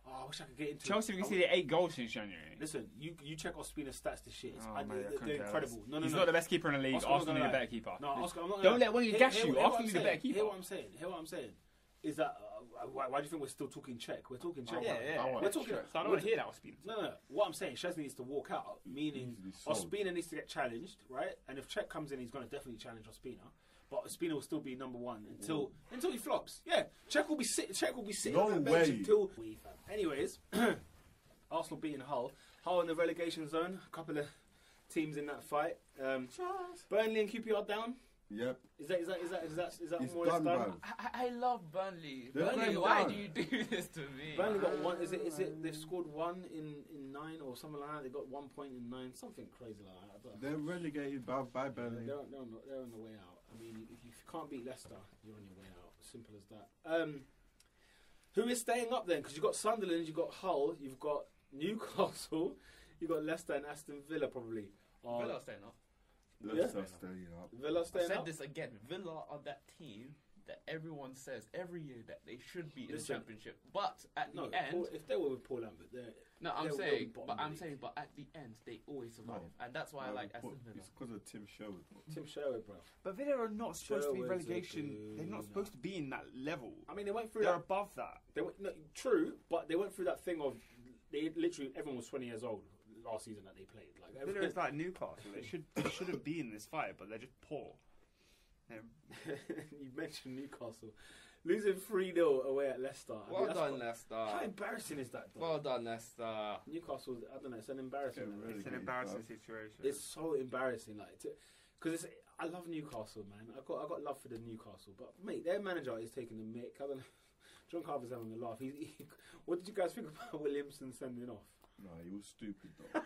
A: Oh, I wish I could get into.
B: Chelsea
A: it.
B: can
A: see
B: the eight goals since January.
A: Listen, you you check Ospina's stats this year. It's,
B: Oh,
A: I,
B: mate,
A: they're, they're incredible. No, no,
B: He's
A: no.
B: not the best keeper in the league.
A: Oscar, I'm
B: Arsenal need a better keeper.
A: No, Oscar, I'm not
B: Don't
A: gonna
B: let
A: lie.
B: Wenger
A: Hear-
B: gash
A: hear-
B: you.
A: hear
B: Arsenal need a better keeper.
A: Hear what I'm saying. Hear what I'm saying. Is that uh, why, why do you think we're still talking Cech? We're talking Cech.
B: Yeah,
A: now.
B: yeah.
C: I want
A: We're talking.
B: So I don't want to hear that Ospina.
A: No, no. What I'm saying, Szczesny needs to walk out, meaning. Ospina needs to get challenged, right? And if Cech comes in, he's going to definitely challenge Ospina. But Ospina will still be number one until until he flops. Yeah, Cech will be sit, Cech will be sitting
C: No
A: on the bench
C: way.
A: until. Anyways, Arsenal beating Hull. Hull in the relegation zone. A couple of teams in that fight. Um, Burnley and QPR down.
C: Yep.
A: Is that is that is that is that is that
C: It's
A: more or less
C: done,
A: done?
C: bro.
D: I, I love Burnley.
C: They're
D: Burnley,
C: playing
D: why
C: down.
D: do you do this to me?
A: Burnley got one. Is it? Is it? They've scored one in, in nine or something like that. They got one point in nine. Something crazy like that. I don't know.
C: They're relegated by, by Burnley.
A: They're, they're, on the, they're on the way out. I mean, if you can't beat Leicester, you're on your way out. Simple as that. Um, Who is staying up then? Because you've got Sunderland, you've got Hull, you've got Newcastle, you've got Leicester and Aston Villa probably. Are
D: Villa are staying up.
C: Let's
A: Yeah.
C: just stay up.
A: Villa
D: I said
A: up?
D: this again. Villa are that team that everyone says every year that they should be in the championship, but at
A: No,
D: the end,
A: Paul, if they were with Paul Lambert, they're
D: no, I'm
A: they'll- they'll
D: saying, but I'm
A: league.
D: saying, but at the end, they always survive,
C: No.
D: and that's why I like
C: we
D: Aston Villa.
C: It's because of Tim Sherwood.
A: Tim Sherwood, bro.
B: But Villa are not supposed to be
A: Sherwood's a
B: relegation. They're not
A: good-
B: supposed to be in that level.
A: I mean, they went through
B: They're
A: that.
B: above that.
A: They went, no, true, but they went through that thing of they literally everyone was 20 years old last season that they played. Like
B: Villa is like Newcastle. They should they shouldn't be in this fight, but they're just poor. They're-
A: you mentioned Newcastle losing 3 0 away at Leicester. I mean,
D: Well
A: that's
D: done,
A: what-
D: Leicester.
A: How embarrassing is that? Though?
D: Well done, Leicester.
A: Newcastle, I don't know, it's an embarrassment.
C: Yeah, really.
B: it's an embarrassing situation.
A: It's so embarrassing, like, because it's. I love Newcastle, man. I got I got love for the Newcastle, but mate, their manager is taking the mick. I don't know. John Carver's having a laugh. He, he, what did you guys think about Williamson sending off?
C: No, he was stupid though.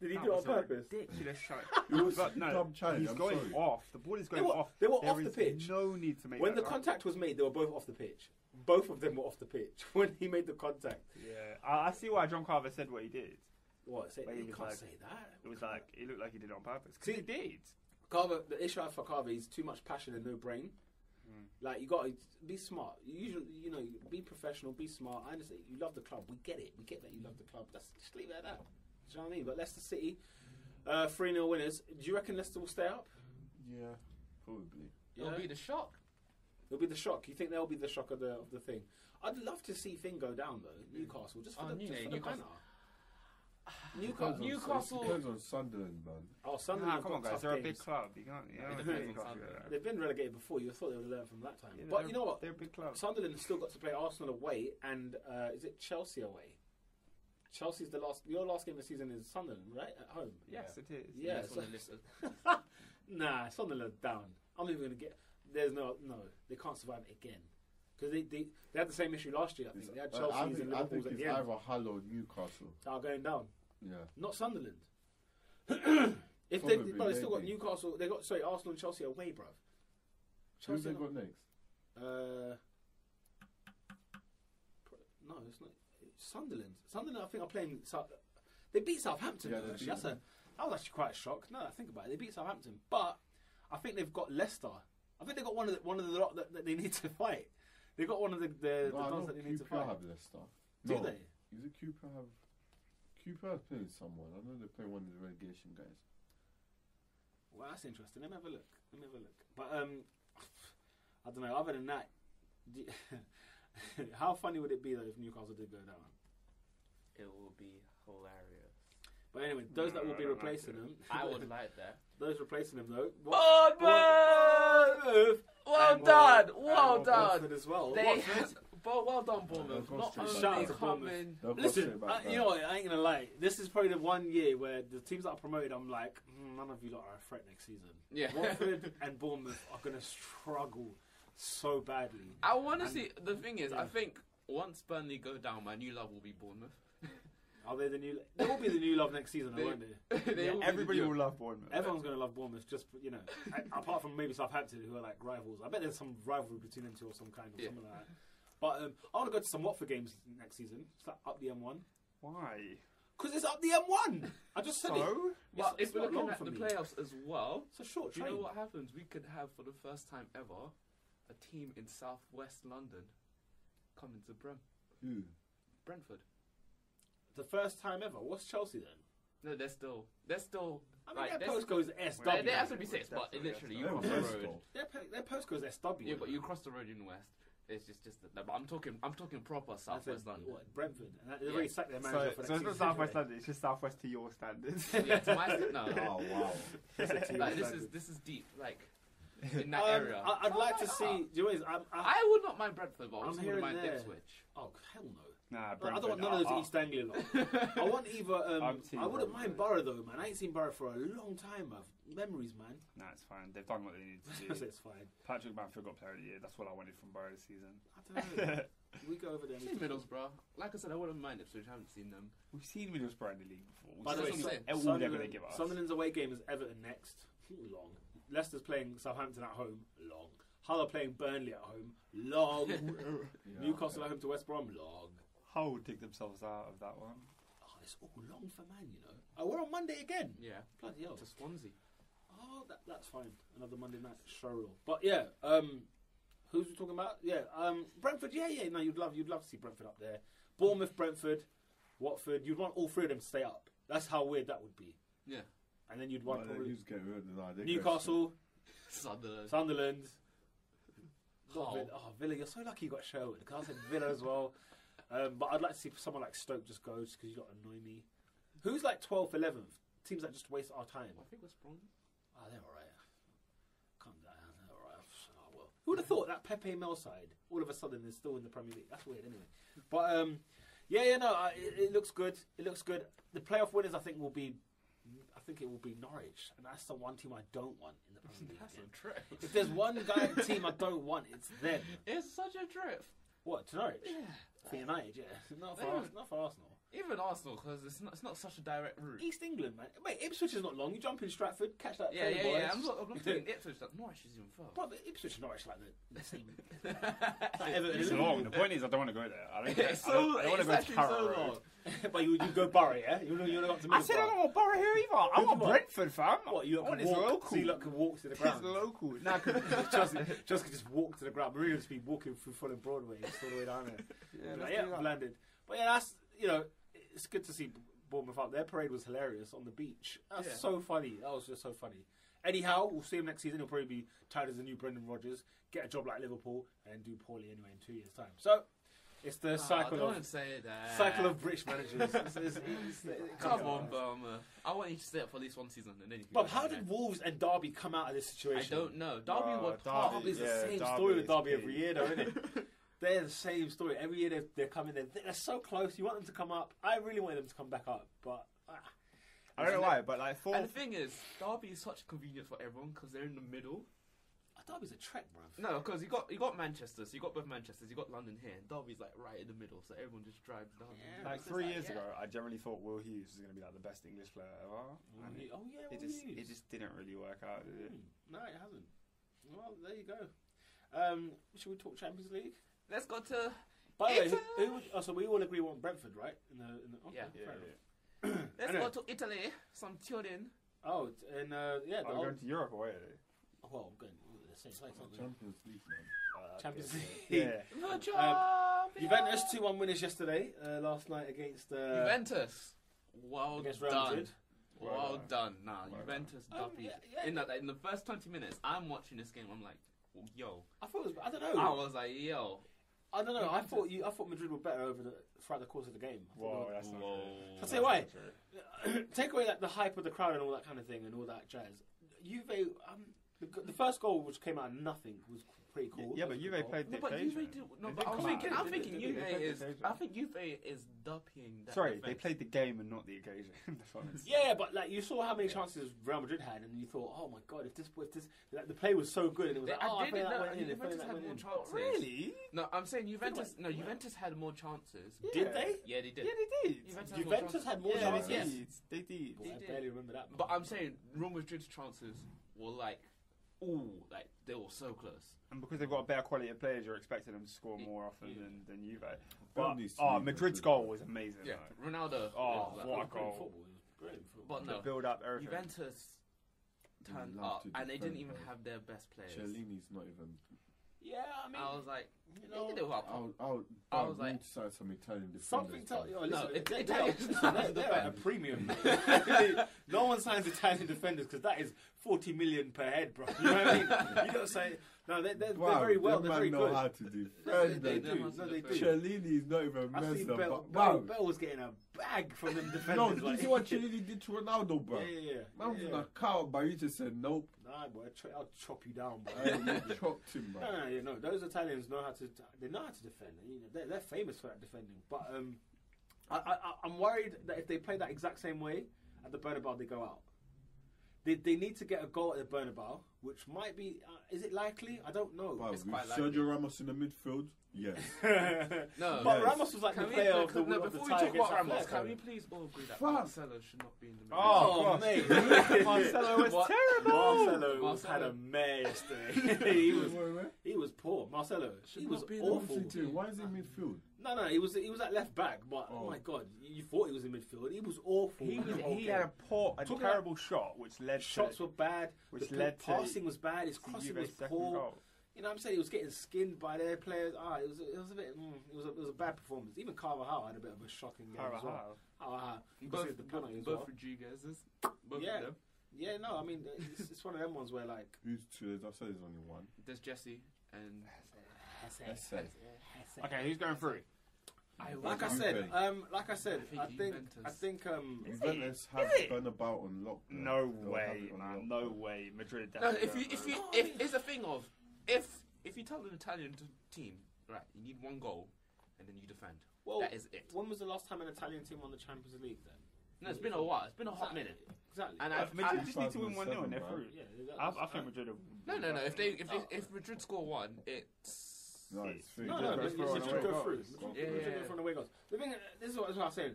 A: Did he
B: That
A: do it on
B: was a
A: purpose?
B: Ridiculous shot.
C: It was
B: But no,
C: dumb challenge.
B: he's
C: I'm
B: going
C: sorry.
B: off. The ball is
A: They
B: going
A: were-
B: off.
A: they were
B: There
A: off the
B: is
A: pitch.
B: No need to make
A: When the
B: that, right?
A: contact was made, they were both off the pitch. Both of them were off the pitch when he made the contact.
B: Yeah, I, I see why John Carver said what he did.
A: What? Say,
B: But he
A: you
B: was
A: can't
B: like-
A: say that.
B: It was like it looked like he did it on purpose. 'Cause
A: See-
B: he did.
A: Carver. The issue I have for Carver is too much passion and no brain.
B: Mm.
A: Like you got to be smart. You usually, you know, be professional, be smart. I understand you love the club. We get it. We get that you love the club. That's just leave it at that. Do you know what I mean? But Leicester City, uh, three 0 winners. Do you reckon Leicester will stay up?
C: Yeah, probably.
D: It'll be the shock.
A: It'll be the shock. You think they'll be the shock of the of the thing? I'd love to see Thing go down though. Newcastle, just for
D: Oh,
A: the,
D: New-
A: just for the
D: Newcastle.
A: banner. Newcastle.
D: Newcastle-
C: It depends on Sunderland, man.
A: Oh, Sunderland.
B: Nah, come on, guys. They're a big club. You can't. You know,
D: it depends on Sunderland.
A: They've been relegated before. You thought they would have learned from that time.
B: Yeah,
A: but you know what?
B: They're a big club.
A: Sunderland has still got to play Arsenal away, and uh, is it Chelsea away? Chelsea's the last. Your last game of the season is Sunderland, right? At home.
B: Yes, it is.
A: Yeah.
D: Next
A: so-
D: on the list.
A: Nah, Sunderland down. I'm even gonna get. There's no no. They can't survive it again because they, they they had the same issue last year. I think they had
C: I-
A: Chelsea's
C: I
A: and
C: think, I
A: Liverpool's
C: think
A: at
C: it's
A: the end
C: either Hull or Newcastle.
A: that are going down.
C: Yeah.
A: Not Sunderland. if they
C: Probably,
A: no, they still got
C: maybe.
A: Newcastle. They got sorry Arsenal and Chelsea away, bro.
C: Who they got next?
A: Uh, pro- no, it's not. Sunderland. Sunderland, I think, are playing. South, they beat Southampton.
C: Yeah,
A: though,
C: they
A: actually.
C: beat
A: That's a, I was actually quite shocked. No, I think about it. They beat Southampton, but I think they've got Leicester. I think they got one of the, one of the lot that, that they need to fight. They got one of the the,
C: No, I know
A: ones that they need to
C: QPR
A: fight.
C: have Leicester.
A: Do
C: no.
A: they?
C: Is it QPR have? QPR playing someone. I know they're playing one of the relegation guys.
A: Well, that's interesting. Let me have a look. Let me have a look. But um, I don't know. Other than that, do you- how funny would it be though if Newcastle did go down?
D: It will be hilarious.
A: But anyway, those that
B: No,
A: will be
B: I don't like
A: replacing them,
D: I would like that.
A: those replacing them though.
D: Bournemouth! Well
A: And, uh,
D: done,
A: and,
D: well done.
A: As well.
D: They,
A: Watford.
D: but well done, Bournemouth.
C: They'll
D: Not
C: straight
D: only
A: Shout out to
D: coming.
A: Bournemouth.
C: They'll
A: Listen,
C: straight
A: uh, you know what? I ain't gonna lie. This is probably the one year where the teams that are promoted, I'm like, mm, none of you lot are a threat next season.
D: Yeah.
A: Watford and Bournemouth are gonna struggle so badly.
D: I want to see. The thing is,
A: yeah.
D: I think once Burnley go down, my new love will be Bournemouth.
A: Are they the new? They will be the new love next season, though,
D: They-
A: won't they?
D: They
B: Yeah,
D: will
B: everybody
D: the-
B: will love Bournemouth.
A: Everyone's gonna love Bournemouth, just you know, apart from maybe Southampton, who are like rivals. I bet there's some rivalry between them two or some kind or
D: Yeah.
A: something like that. But um, I want to go to some Watford games next season. It's like up the M1
B: Why?
A: because it's up the M1. I just said it.
B: So?
D: But
A: it's
D: if we're
A: not
D: looking
A: long
D: at the
A: me.
D: playoffs as well,
A: It's a short
D: do you know what happens? We could have for the first time ever a team in southwest London coming to Brem-
C: Who?
D: Brentford.
A: The first time ever. What's Chelsea then?
D: No, they're still they're still
A: I mean,
D: Like,
A: their
D: that's-
A: postcode is SW.
D: There, there has to be six, but literally you cross the road.
C: though.
A: Their, po- their postcode is SW.
D: Yeah, but you cross the road in the west. It's just just the, but I'm talking I'm talking proper southwest London.
A: What, Brentford. And that, they've
D: Yeah.
A: already sacked their
B: So,
A: manager
B: so
A: for
B: it's not
A: season,
B: Southwest
A: anyway.
B: London. It's just Southwest to your standards.
D: yeah, to my st- no.
C: Oh wow.
A: That's it, to your
D: like this is
A: standards.
D: this is deep. Like in that
A: Um,
D: area.
A: I, I'd like to see. Do you know what it is? I'm, I,
D: I would not mind Brentford, but I
A: I'm
D: also
A: here
D: wouldn't
A: and
D: mind
A: there.
D: Ipswich.
A: oh hell no.
B: Nah,
A: I don't want none of those East Anglia lot. I want either. Um,
B: I'm team
A: I wouldn't
B: Brentford.
A: mind Borough though, man. I ain't seen Borough for a long time, man. Memories, man.
B: Nah, it's fine. They've done what they need to
A: That's
B: do.
A: it's fine.
B: Patrick Bamford got player of the year. That's what I wanted from Borough this season.
A: I don't know. we go over there.
D: See
A: and-
D: Middlesbrough. Like I said, I wouldn't mind Ipswich. I haven't seen them.
B: We've seen Middlesbrough in the league before. We've
A: By the way,
B: seen
D: Sun-
B: all
A: Sunderland-
B: they're going to give us.
A: Sunderland's away game is Everton next. Long. Leicester's playing Southampton at home. Long. Hull are playing Burnley at home. Log. Newcastle at home to West Brom. Long.
B: Hull will dig themselves out of that one.
A: Oh, it's all long for man, you know. Oh, we're on Monday again.
D: Yeah,
A: Bloody hell.
D: to Swansea.
A: Oh, that, that's fine. Another Monday night show. But yeah, um, who's we talking about? Yeah, um, Brentford. Yeah, yeah. No, you'd love, you'd love to see Brentford up there. Bournemouth, Brentford, Watford. You'd want all three of them to stay up. That's how weird that would be.
D: Yeah,
A: And then you'd
C: Well,
A: want
C: then
A: probably
C: you just get rid of nah,
A: Newcastle,
D: Sunderland.
A: Sunderland.
D: Hull.
A: Villa. Oh, Villa. You're so lucky you got Sherwood because I said Villa as well. Um, but I'd like to see someone like Stoke just go because you don't annoy me. Who's like 12th, 11th? Teams that just waste our time.
D: I think West Brom.
A: Oh, they're alright. Calm down, they're alright. Oh, well. Who would have thought that Pepe Mel side all of a sudden is still in the Premier League? That's weird, anyway. But um, yeah, yeah, no, I, it, it looks good. It looks good. The playoff winners, I think, will be. I think it will be Norwich, and that's the one team I don't want in the Premier League.
D: That's a trip.
A: If there's one guy in the team I don't want, it's them.
D: It's such a trip.
A: What to Norwich?
D: Yeah.
A: For United, yeah. Not for, not for Arsenal.
D: Even Arsenal, because it's not, it's not such a direct route.
A: East England, man. Wait, Ipswich is not long. You jump in Stratford, catch that.
D: Yeah, yeah,
A: boys.
D: yeah. I'm not, I'm not putting Ipswich. Like, Norwich is even further.
A: Bro, but Ipswich and Norwich like the, the same. like Everton
B: It's long. The point is, I don't want to go there. I don't,
D: It's
B: I don't, I don't want to go to
D: actually
B: Carrow
D: so
B: Road.
D: long.
A: but you you go Borough, yeah? You know you know got to
B: I said I don't want Borough here either. I
A: Who's
B: want
A: what?
B: Brentford, fam.
A: What you
B: I
A: lot
B: want
A: can walk?
B: local.
A: So you lot can walk to the
B: It's
A: ground.
B: local. Nah, 'cause-
A: just, just could just walk to the ground. Marina just be walking through Fulham Broadway, just all the way down there.
B: Yeah,
A: Like,
B: let's
A: yeah,
B: do that.
A: landed. But yeah, that's you know, it's good to see Bournemouth up. Their parade was hilarious on the beach. That's
D: Yeah.
A: so funny. That was just so funny. Anyhow, we'll see him next season. He'll probably be tired as the new Brendan Rodgers. Get a job like Liverpool and do poorly anyway in two years' time. So it's the
D: Oh,
A: cycle
D: don't
A: of
D: say that.
A: cycle of British managers. It's- it's- it's- it comes
D: Come on,
A: out.
D: Burma. I want you to stay up for at least one season and then you can
A: Bob,
D: go
A: how
D: down
A: did Wolves and Derby come out of this
D: situation? I don't know. Derby were
B: Derby-
D: part
A: Derby's the same
B: Derby
A: story with
B: is
A: Derby every year, though, isn't it? They're the same story. Every year they're, they're coming. They're, they're so close. You want them to come up. I really wanted them to come back up, but ah.
B: I don't know why, but like four.
D: And the thing is, Derby is such a convenience for everyone because they're in the middle.
A: Derby's a trek, bruv.
D: No, because you got you got Manchester, so you got both Manchesters, you got London here, and Derby's like right in the middle, so everyone just drives down.
A: Yeah.
B: Like three
A: like,
B: years
A: yeah.
B: ago, I generally thought Will Hughes was going to be like the best English player ever.
A: Oh,
B: and
A: yeah, oh, yeah,
B: it
A: well,
B: just
A: it
B: it
A: is.
B: just didn't really work out. Did it?
A: Hmm, No, it hasn't. Well, there you go. Um, should we talk Champions League?
D: Let's go to
A: By the way, who,
D: Italy.
A: who, would- oh, so we all agree on Brentford, right? In the, in the, okay,
D: Yeah.
A: fair
B: Yeah,
A: enough.
D: let's
A: Anyway.
D: go to Italy. Some Turin.
A: Oh, it's- and uh, yeah, the
B: Are we
A: old,
B: going to Europe or
A: well, I'm going to the same place, aren't?
C: Champions League, man.
B: Uh,
A: Champions
B: okay.
A: League.
B: Yeah.
D: The
A: Um,
D: champions.
A: Juventus two one winners yesterday. Uh, last night against uh,
D: Juventus. Well
A: against Real
D: done.
A: Madrid.
D: Well,
B: Well
D: done. Nah,
B: Well
D: Juventus
A: Um,
D: dumpy.
A: yeah, yeah.
D: In that, in the first twenty minutes, I'm watching this game. I'm like, yo.
A: I thought it was. I don't know.
D: I was like, yo.
A: I don't know. I thought you. I thought Madrid were better over the throughout the course of the game. I thought
B: Whoa,
A: they
B: that's not true.
A: I'll tell you why. Take away like the hype of the crowd and all that kind of thing and all that jazz. Juve. Um, the, the first goal which came out of nothing was pretty cool.
B: Yeah,
A: That
B: but
A: was
B: Juve
A: good goal.
B: played
D: No,
B: the
D: but
B: occasion.
D: Juve do. No, but I'm thinking.
B: out.
D: I'm thinking Juve
B: they played the
D: is. I think Juve is dumping. That
B: Sorry, they played the game and not the occasion. That's what I'm saying.
A: Yeah, but like you saw how many chances Real Madrid had, and you thought, oh my god, if this, if this, like, the play was so good, and it was
D: They,
A: like, oh,
D: I
A: if
D: didn't
A: that
D: know.
A: went in, if only
D: Juventus had more chances.
B: Really?
D: No, I'm saying Juventus. No, Juventus had more chances.
A: Did they?
D: Yeah, they did.
B: Yeah, they did.
D: Juventus had more
A: Juventus
D: chances.
A: had more
B: yeah,
A: chances.
B: they
D: Yes.
B: did. They did.
A: I barely remember that.
D: But I'm saying Real Madrid's chances were like, ooh, like they were so close.
B: And because they've got a better quality of players, you're expecting them to score more often
D: Yeah.
B: than, than Juve. But
C: Burnley's
B: oh, Madrid's goal was amazing.
D: Yeah,
B: though.
D: Ronaldo.
B: Oh,
D: was like-
B: what a
A: Brilliant
B: goal.
A: football. It was brilliant football.
D: But
B: The
D: no,
B: build up, everything.
D: Juventus turned up and they didn't even have their best players.
C: Chiellini's not even.
A: Yeah, I mean,
D: I was like,
A: you know,
D: did it well.
C: I'll, I'll,
D: I
C: I'll
D: was like-
C: need to sign some Italian defenders.
A: something. Tell,
C: bro.
A: yo, listen,
D: No,
A: they-
D: it-
A: they- they're, they're, they're at a premium. no one signs Italian defenders because that is forty million per head, bro. You know what I mean? You don't say no. They're, they're,
C: Wow,
A: they're very well. They're very
C: know
A: good.
C: how to
A: They,
C: defend.
A: they
C: them.
D: know
A: do. No, they do.
C: Chiellini's not even
A: see
C: messing
A: Bell,
C: up.
A: Bell. Bell was getting a bag from them defenders.
C: No, did you see what Cellini did to Ronaldo, bro?
A: Yeah, yeah, yeah.
C: Man was
A: yeah.
C: in a car, but he just said nope.
A: Nah, boy, I'll chop you down.
C: Hey, you chopped him, bro.
A: No, no, no, no. Those Italians know how to. They know how to defend. You know, they're, they're famous for that defending. But um, I, I, I- I'm worried that if they play that exact same way at the Bernabeu, they go out. They, they need to get a goal at the Bernabeu, which might be. Uh, is it likely? I don't know.
C: Bro,
D: It's
C: with
D: quite likely.
C: Sergio Ramos in the midfield, Yes.
D: No.
A: but
C: Yes.
A: Ramos was like
D: Can
A: the player
D: no,
A: of the,
D: no,
A: of the
D: before we talk about Ramos, can we please all agree that
C: Fuck.
D: Marcelo should not be in the midfield?
B: Oh,
A: Oh, mate.
B: Marcelo was
D: What?
B: terrible.
A: Marcelo,
D: Marcelo.
A: had a mare yesterday. he was
C: Wait, wait.
A: he was poor. Marcelo,
D: Should
A: he
D: not
A: was
D: be in the
A: awful.
C: Too, Why is he midfield?
A: No, no, he was he was at left back, but oh,
C: Oh.
A: my god, you, you thought he was in midfield. He was awful.
B: He,
A: the
B: was,
A: whole
B: he had a poor, a
A: Talking
B: terrible shot, which led
A: shots
B: to
A: were bad.
B: which
A: the,
B: led
A: the
B: to
A: passing was bad. His crossing was poor.
B: goal.
A: You know what I'm saying? He was getting skinned by their players. Ah, it was it was a bit. Mm, it was a, it was a bad performance. Even Carvajal had a bit of a shocking game as well.
B: Carvajal.
A: Carvajal.
D: Both,
A: Both, the penalty as
D: both
A: well.
D: Rodriguez's. Both
A: Yeah.
D: of them.
A: Yeah, no, I mean it's, it's one of them ones where like
C: Who's two? I said there's only one.
D: There's Jesse and
C: Esse.
B: Okay, who's going through?
A: Like I said, um, like I said,
D: I
A: I
D: think
A: think,
D: Juventus.
A: I think, um,
C: Juventus have
B: Is it?
C: Bernabeu on lock.
B: No way, man. No way. Madrid.
D: No, if you if you if it's a thing of if if you tell an Italian team right, you need one goal and then you defend.
A: well,
D: that is it.
A: when was the last time an Italian team won the Champions League? Then
D: No, it's been a while. It's been a hot
A: Exactly.
D: minute.
A: Exactly.
D: And I,
B: Madrid
D: I,
B: just need to win one 0 and they're through.
A: yeah,
B: I, I think Madrid. Have,
D: no, no, no. If they if they, if Madrid score one, it's
C: No, it's three.
A: No, no,
B: goes
A: but
B: through
A: you
B: on
A: go through.
C: Yeah,
A: Madrid
D: yeah,
A: go
D: yeah.
A: through on away goals. The thing, this is what, this is what I'm saying.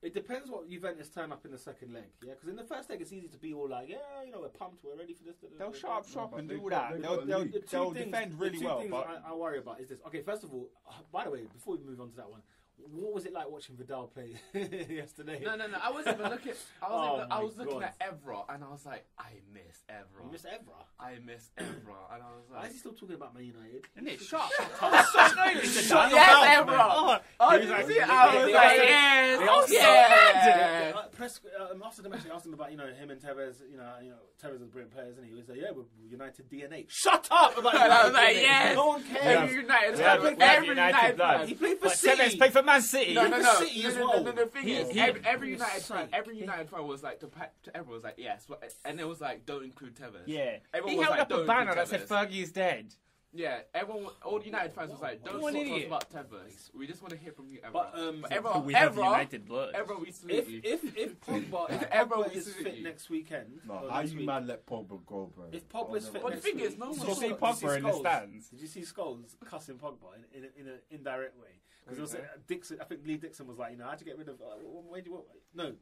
A: It depends what Juventus turn up in the second leg, yeah. Because in the first leg, it's easy to be all like, yeah, you know, we're pumped, we're ready for this. da, da,
B: They'll
A: da,
B: shut up shop and do that.
C: they
B: They'll,
C: got a
B: they'll,
C: lead.
A: The two
B: they'll
A: things-
B: defend
A: the
B: really
A: two
B: well,
A: things
B: but
A: I, I worry about is this. Okay, first of all, uh, by the way, before we move on to that one, what was it like watching Vidal play yesterday?
D: no, no, no. I wasn't even looking. I was,
A: Oh
D: even, I was looking
A: God.
D: at Evra and I was like, I miss Evra.
A: You missed Evra.
D: I miss Evra, and I was
A: Why
D: like,
A: is he still talking about Man United?
B: Isn't it? Shut
D: Shut yes, Evra. Oh,
B: He
D: did
B: was
D: you
B: like-
D: see? I was like, yes,
A: they
D: oh
A: asked him-
D: yeah.
A: Uh, press, um, after the match, they asked him about you know him and Tevez. You know, you know Tevez is a brilliant players, and he He was like, "Yeah, we're United DNA." Shut up about
D: And I was like, yes.
A: No one cares.
D: United, every
B: we have
D: every
B: United
D: United
A: He played for
B: Tevez played for Man City.
D: No, no, no.
A: City
D: no,
A: as
D: no,
A: well.
D: no, no, The thing
B: He-
D: is,
B: he-
D: every, every
A: he was
D: United fan, every United fan was like, to, to everyone was like, yes, and it was like, don't include Tevez.
B: Yeah.
D: Everyone
B: he
D: was
B: held
D: like,
B: up a banner that said Fergie is dead.
D: Yeah, everyone, all United fans was like, don't talk to us about Tevez. We just want to hear from you, Evra.
A: But, um,
D: But Evra,
B: we have
D: Evra,
B: United blood.
D: Evra, we salute
A: If
D: you.
A: if if Pogba, if
D: If
A: Pogba
D: Evra
A: is fit
D: you.
A: next weekend,
C: No, how you
A: week,
C: man let Pogba go, bro?
A: If Pogba's fit
D: But the
A: next
D: thing
A: week,
D: is, no one
B: Did you see Pogba in the stands?
A: Did you see Scholes cussing Pogba in, in, in an indirect way? Because
B: Okay.
A: uh, Dixon. I think Lee Dixon was like, you know, how'd you get rid of? Uh, where do you, what, no,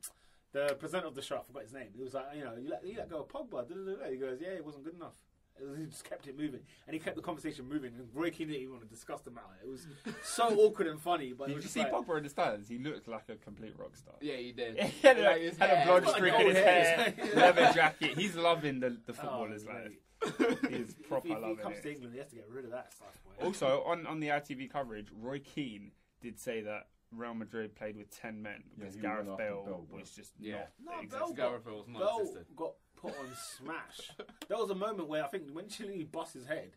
A: the presenter of the show. I forgot his name. He was like, you know, you let, you let go of Pogba. Da, da, da, da. He goes, yeah, it wasn't good enough. Was- He just kept it moving, and he kept the conversation moving. And Roy Keane didn't even want to discuss the matter. It was so awkward and funny. But
B: Did you see
A: like,
B: Pogba in the stands? He looked like a complete rock star.
D: Yeah, he did.
B: He had,
D: Like
B: like,
D: his
B: had a
D: hair.
B: blonde streak in his
A: hair.
B: hair, leather jacket. He's loving the, the
A: oh,
B: footballer's
A: mate.
B: life. He's proper
A: he, if he
B: loving
A: comes to. England, he has to get rid of that stuff. boy.
B: Also, on, on the ITV coverage, Roy Keane did say that Real Madrid played with 10 men because
C: he
B: Gareth Bale
C: Bale,
B: was just
D: Yeah.
A: No,
B: not
A: Bale got-
D: Gareth Bale was
A: Bell
D: non-existent.
A: got put on smash. there was a moment where I think when Chile busts his head,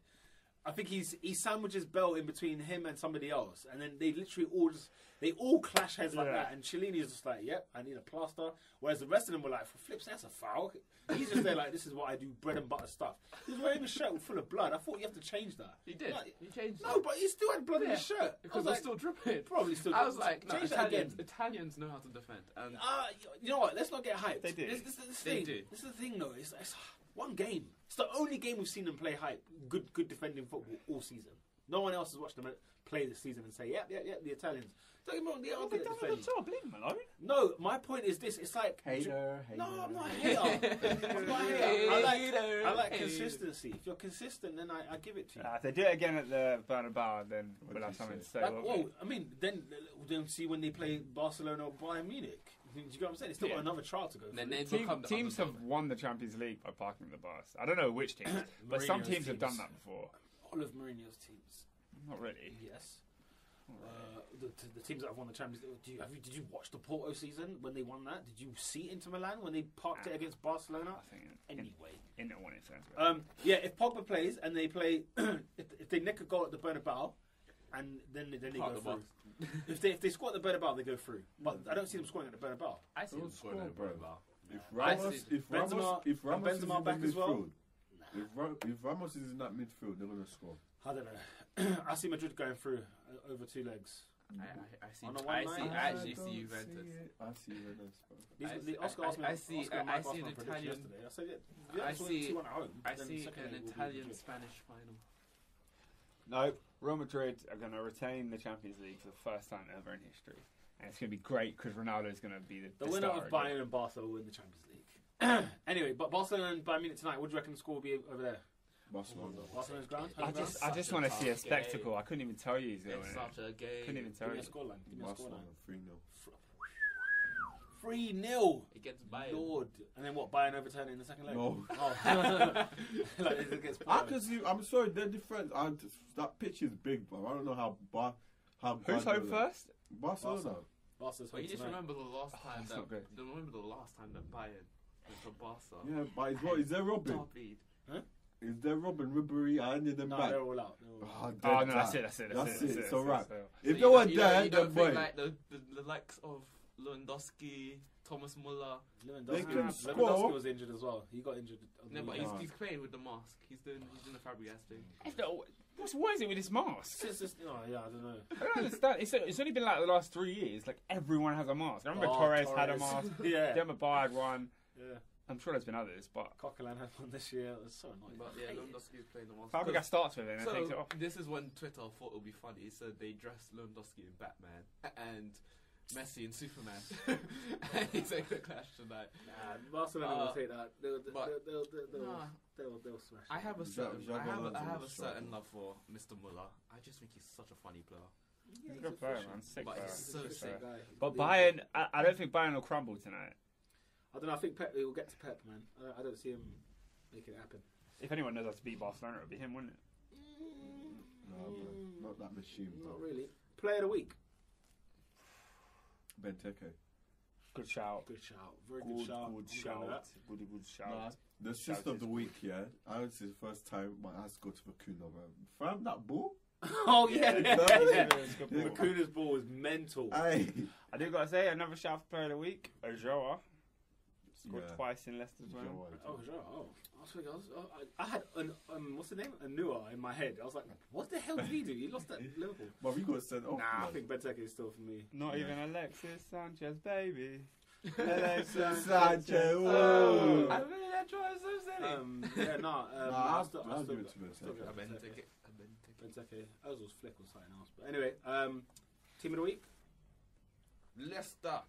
A: I think he's he sandwiches Bell in between him and somebody else, and then they literally all just they all clash heads like
B: Yeah.
A: that. And Chiellini is just like, "Yep, I need a plaster." Whereas the rest of them were like, "For flips, that's a foul." He's just there like, "This is what I do, bread and butter stuff." He was wearing a shirt full of blood. I thought you have to change that.
D: He did.
A: Like,
D: He changed
A: no,
D: it.
A: but he still had blood in his
D: Yeah,
A: shirt. I
D: because
A: was
D: they're
A: like,
D: still dripping.
A: probably still.
D: I was like, no,
A: change that
D: Italians,
A: again.
D: Italians know how to defend. And
A: Uh, you know what? Let's not get hyped.
B: They do.
A: This, this, this
D: They
A: thing,
D: do.
A: This is the thing, though. It's, it's one game. It's the only game we've seen them play hype, good, good defending football all season. No one else has watched them play this season and say, "Yep, yep, yep." The Italians. Don't get me wrong. They are
B: Well,
A: good at
B: done a good
A: defending.
B: job. Leave him alone.
A: No, my point is this. It's like
C: Hater, hater.
A: No, I'm not a hater. I'm not a hater. I like, I like
D: Hater.
A: consistency. If you're consistent, then I, I give it to you.
B: Uh, if they do it again at the Bernabeu, then
C: What
B: we'll have
C: you
B: something to
C: say?
B: say.
A: Like, well,
B: we?
A: I mean, then then see when they play Barcelona or Bayern Munich. Do you get what I'm saying? It's still
B: Yeah.
A: got another trial to go.
D: then
A: through.
D: they
B: Team-
D: become the
B: teams have
D: underdog.
B: won the Champions League by parking the bus. I don't know which teams, but some
A: Mourinho's
B: teams have done that before.
A: all of Mourinho's teams.
B: Not really.
A: Yes. Uh, the, the teams that have won the Champions League. Do you, have you, did you watch the Porto season when they won that? Did you see Inter Milan when they parked it against Barcelona?
B: I think in,
A: Anyway,
B: in it won it sounds
A: um, yeah. If Pogba plays and they play, if, if they nick a goal at the Bernabeu, and then then they
D: Park
A: go
D: the
A: through.
D: bus.
A: If they if they score at the Bernabeu, they go through. But I don't see them scoring at the Bernabeu.
D: I see them scoring
C: score,
D: at
C: bro.
D: Bernabeu.
C: If Ramos,
A: see-
C: if Ramos,
A: Benzema-
C: if Ramos
A: Benzema
C: is in
A: back
C: the
A: as well?
C: midfield, if, Ra- if Ramos is in that midfield, they're gonna score.
A: I don't know. I see Madrid going through uh, over two legs.
D: I, I, I see.
A: On a
D: I
A: one
D: see.
A: line?
D: I actually
C: don't
D: see Juventus.
C: it. I see Juventus. bro.
A: These,
D: I
A: the
D: see-
A: Oscar
D: I-
A: asked me.
D: I see-
A: Oscar
D: I-
A: and Mike
D: I
A: asked
D: see
A: me
D: an
A: on prediction
D: Italian-
A: Yesterday. I said, yeah,
D: I see-
A: Two at home.
D: I
A: then
D: see
A: second
D: an
A: leg will be Madrid.
D: Italian Spanish final.
B: No, Real Madrid are going to retain the Champions League for the first time ever in history. And it's going to be great because Ronaldo is going to be the,
A: The
B: the
A: winner
B: star
A: of
B: again.
A: Bayern and Barca will win the Champions League. anyway, but Barcelona and Bayern Munich tonight. What do you reckon the score will be over there?
C: Barcelona.
A: Barcelona's ground.
B: I just, I just want to see a spectacle.
D: game.
B: I couldn't even tell you he's going to
D: It's
B: win.
D: such a game.
B: Couldn't even
A: Give
B: tell
A: me a scoreline. Give me a
C: Barcelona
A: scoreline.
C: 3 0.
A: Three 0
D: It gets Bayern.
A: Lord, and then what? Bayern overturning in the second leg.
C: No.
A: Oh. like it gets
C: I can see, I'm sorry, they're different. I just, that pitch is big, bro. I don't know how. Bar, how
B: Who's home first?
C: Barcelona.
A: Barca. Barca's
D: But you just remember the last time
B: that's
D: that.
B: not good.
D: Remember the last time that Bayern went for Barca.
C: Yeah, but is, what, is there Robin?
D: Derby.
C: Is there Robben Ribery and in the
A: No,
C: back?
A: they're all out. They're all ah, out.
C: Oh,
B: Oh, no, that's it, that's it,
C: That's
B: that's,
C: it,
B: it.
C: it's
B: that's
C: alright.
B: that's it.
C: If
D: So
C: they
D: you
C: were
D: don't- don't-
C: there, then
D: don't
C: boy.
D: like the, the, the likes of Lewandowski, Thomas Muller.
C: They
A: Lewandowski,
C: can
A: Lewandowski was injured as well. He got injured. on the
D: No, but he's, he's playing with the mask. He's doing he's doing the Fabregas thing.
B: If the- What's, what is it with this mask?
A: Since this, oh yeah, I don't know.
B: I don't understand. It's, it's only been like the last three years. Like everyone has a mask. I remember
A: Oh,
B: Torres, had a
A: Torres.
B: mask.
A: yeah,
B: Demba had one.
A: yeah.
B: I'm sure there's been others, but
A: Coquelin had one this year. It was so annoying.
D: But yeah,
A: hate.
D: Lewandowski is playing the mask.
B: Fabregas starts with it and then takes it
D: So
B: off.
D: this is when Twitter thought it would be funny. So they dressed Lewandowski in Batman and Messi and Superman. and he's like the clash tonight.
A: Nah, Barcelona
D: Uh,
A: will take that. They'll, they'll, they'll, they'll, they'll,
D: Nah.
A: they'll, they'll smash.
D: I have a
C: Ja-
D: certain, I have, a, I have a certain love for Mr. Muller. I just think he's such a funny player.
A: Yeah,
B: He's a good player,
A: efficient.
B: man. Sick
D: But
B: player.
D: he's
A: He's
D: so
A: a
D: sick.
A: guy.
B: But Bayern, I, I don't think Bayern will crumble tonight.
A: I don't know. I think Pep. It will get to Pep, man. I don't, I don't see him making it happen.
B: If anyone knows how to beat Barcelona, it would be him, wouldn't it?
C: No. Not that machine,
A: Not
C: bro.
A: really. Player of the week.
C: Benteke.
B: Good shout.
A: Good shout. Very
B: Good,
A: good, shout.
B: good
A: I'm going with
B: shout. Good, good shout.
D: Nah,
C: The
B: Shout
C: assist of
B: is
C: the
B: good.
C: week, yeah. I was the first time my ass go to Vakuna, man. Fam, that ball?
A: oh yeah,
C: Yeah,
A: yeah. yeah.
B: It's ball.
A: Ball was mental.
C: Aye.
B: I do gotta say another shout for player of the week. Ulloa scored
C: Yeah.
B: twice in Leicester's win.
A: Oh, sure. Oh, I was thinking, I, was, oh, I, I had an, um, what's the name? Anua in my head. I was like, what the hell did he do? He lost at Liverpool.
C: But we got sent off.
A: Nah, I think Benteke is still for me.
B: Not
C: Yeah.
B: even Alexis Sanchez, baby.
C: Sanchez,
B: Sanchez.
C: whoa.
D: I really enjoy so silly.
A: Um, yeah, nah. Um,
C: Nah,
A: I'll
C: I'll-
A: still,
C: I'll
A: I'll still
C: give
A: go-
C: Benteke.
A: still go
D: I've been
A: Benteke.
D: I've been taking.
A: Benteke. Ozil's flick was something else. But anyway, um, team of the week.
D: Leicester.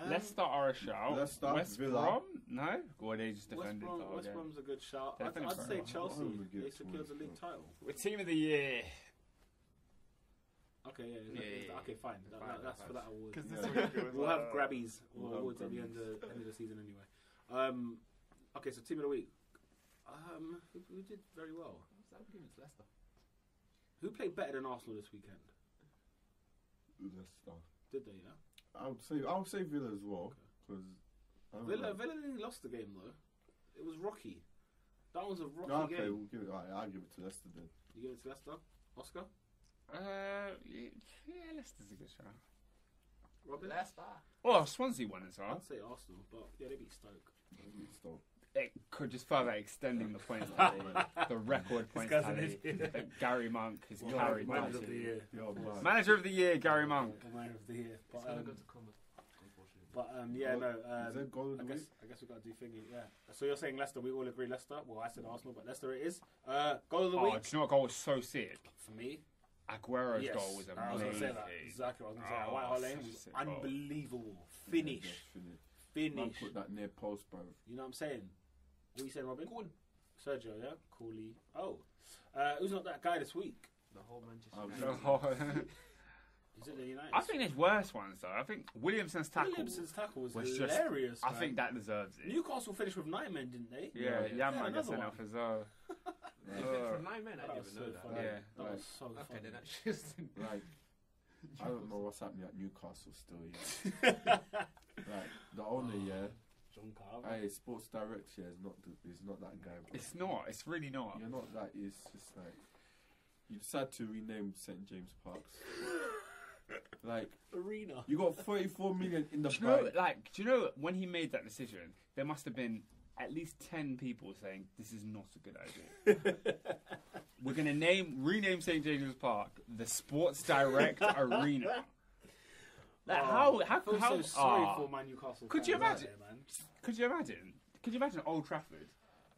A: Um,
B: Leicester are a shout.
C: Leicester,
B: West
C: Villa.
B: Brom? No? Or they just
A: West,
B: defended
A: Brom,
B: the
A: West. Brom's a good shout. I'd, I'd say. Chelsea.
C: Why would we
A: They
C: get
A: secured the league title.
B: We're team of the year.
A: Okay, yeah,
D: Yeah, yeah, yeah.
A: okay, fine. That,
D: Fine,
A: that, that's for that award.
B: Because
A: Yeah.
B: this week it was
A: We'll have grabbies
C: We'll
A: or
C: have
A: awards at the end of, end of the season anyway. Um, okay, so team of the week. Um, who, who did very well?
D: I'm giving it to Leicester.
A: Who played better than Arsenal this weekend?
C: Leicester.
A: Did they? Yeah.
C: I would say I would say Villa as well because
A: Villa, Villa nearly lost the game though. It was rocky. That was a rocky
C: okay,
A: game.
C: we'll give it. Alright, I'll give it to Leicester then.
A: You give it to Leicester. Oscar.
B: Uh, yeah, yeah, Leicester's a good shout.
A: Robin.
D: Leicester.
B: Oh, Swansea won as well.
A: I'd say Arsenal, but yeah, they beat Stoke.
C: Stop.
B: It could just further extending the points tally, the record points tally.
A: idiot.
B: that Gary Monk has
C: Well,
B: carried
A: Manager of the
B: team.
A: year.
C: Yo.
B: Manager of the year, Gary Monk.
A: Man of the year.
D: It's
A: But
D: gonna
A: um,
D: go to Common, unfortunately.
A: but um, yeah, no.
C: Is
A: Um,
C: that goal of
A: I guess
C: week?
A: I guess we got to do thingy. Yeah. So you're saying Leicester? We all agree Leicester. Well, I said Arsenal, but Leicester it is. Uh, goal of the
B: Oh, do
A: week
B: you know what goal was so sick?
A: for me.
B: Aguero's
A: yes.
B: goal was
A: I was
B: amazing.
A: gonna say that. Exactly. I was gonna say.
B: Oh,
A: White Hart Lane
B: a
A: was
B: sick goal.
A: unbelievable.
C: Yeah,
A: Finish.
C: finish. Man
A: Finish.
C: put that near post, bro.
A: You know what I'm saying? What you saying, Robin?
D: Go on.
A: Sergio, yeah. Cooley. Oh, uh, who's not that guy this week?
D: The whole Manchester
C: Um,
D: United.
B: Oh,
A: Is it the United?
B: I think there's worse ones though. I think Williamson's tackle.
A: Williamson's tackle was,
B: was just-
A: hilarious.
B: I think that deserves it.
A: Newcastle finished with nine men, didn't they?
B: yeah,
C: Yeah,
B: yeah,
A: yeah,
B: man gets
A: another
B: sent off as well.
D: They
B: Uh,
D: fit for nine men. I didn't
A: was
D: even know
A: so
D: that.
A: funny.
B: Yeah.
A: That
C: Right.
A: was so
D: Okay,
A: funny.
D: then that's just.
C: Like, I don't know what's happening at Newcastle still. Yeah. like the owner, yeah.
A: John Carver.
C: Hey, Sports Direct, yeah, is not the, is not that guy. Bro.
B: It's not. It's really not.
C: You're not that. It's just like you decide to rename St James Parks. like
A: Arena.
C: you got 34 million in the
B: Do you know, like, do you know when he made that decision? There must have been at least ten people saying this is not a good idea. We're gonna name rename St James's Park the Sports Direct Arena. Like, how
A: I feel
B: how
A: so sorry
B: ah.
A: for my Newcastle.
B: Could you
A: fans out
B: imagine?
A: there, man?
B: Could you imagine? Could you imagine Old Trafford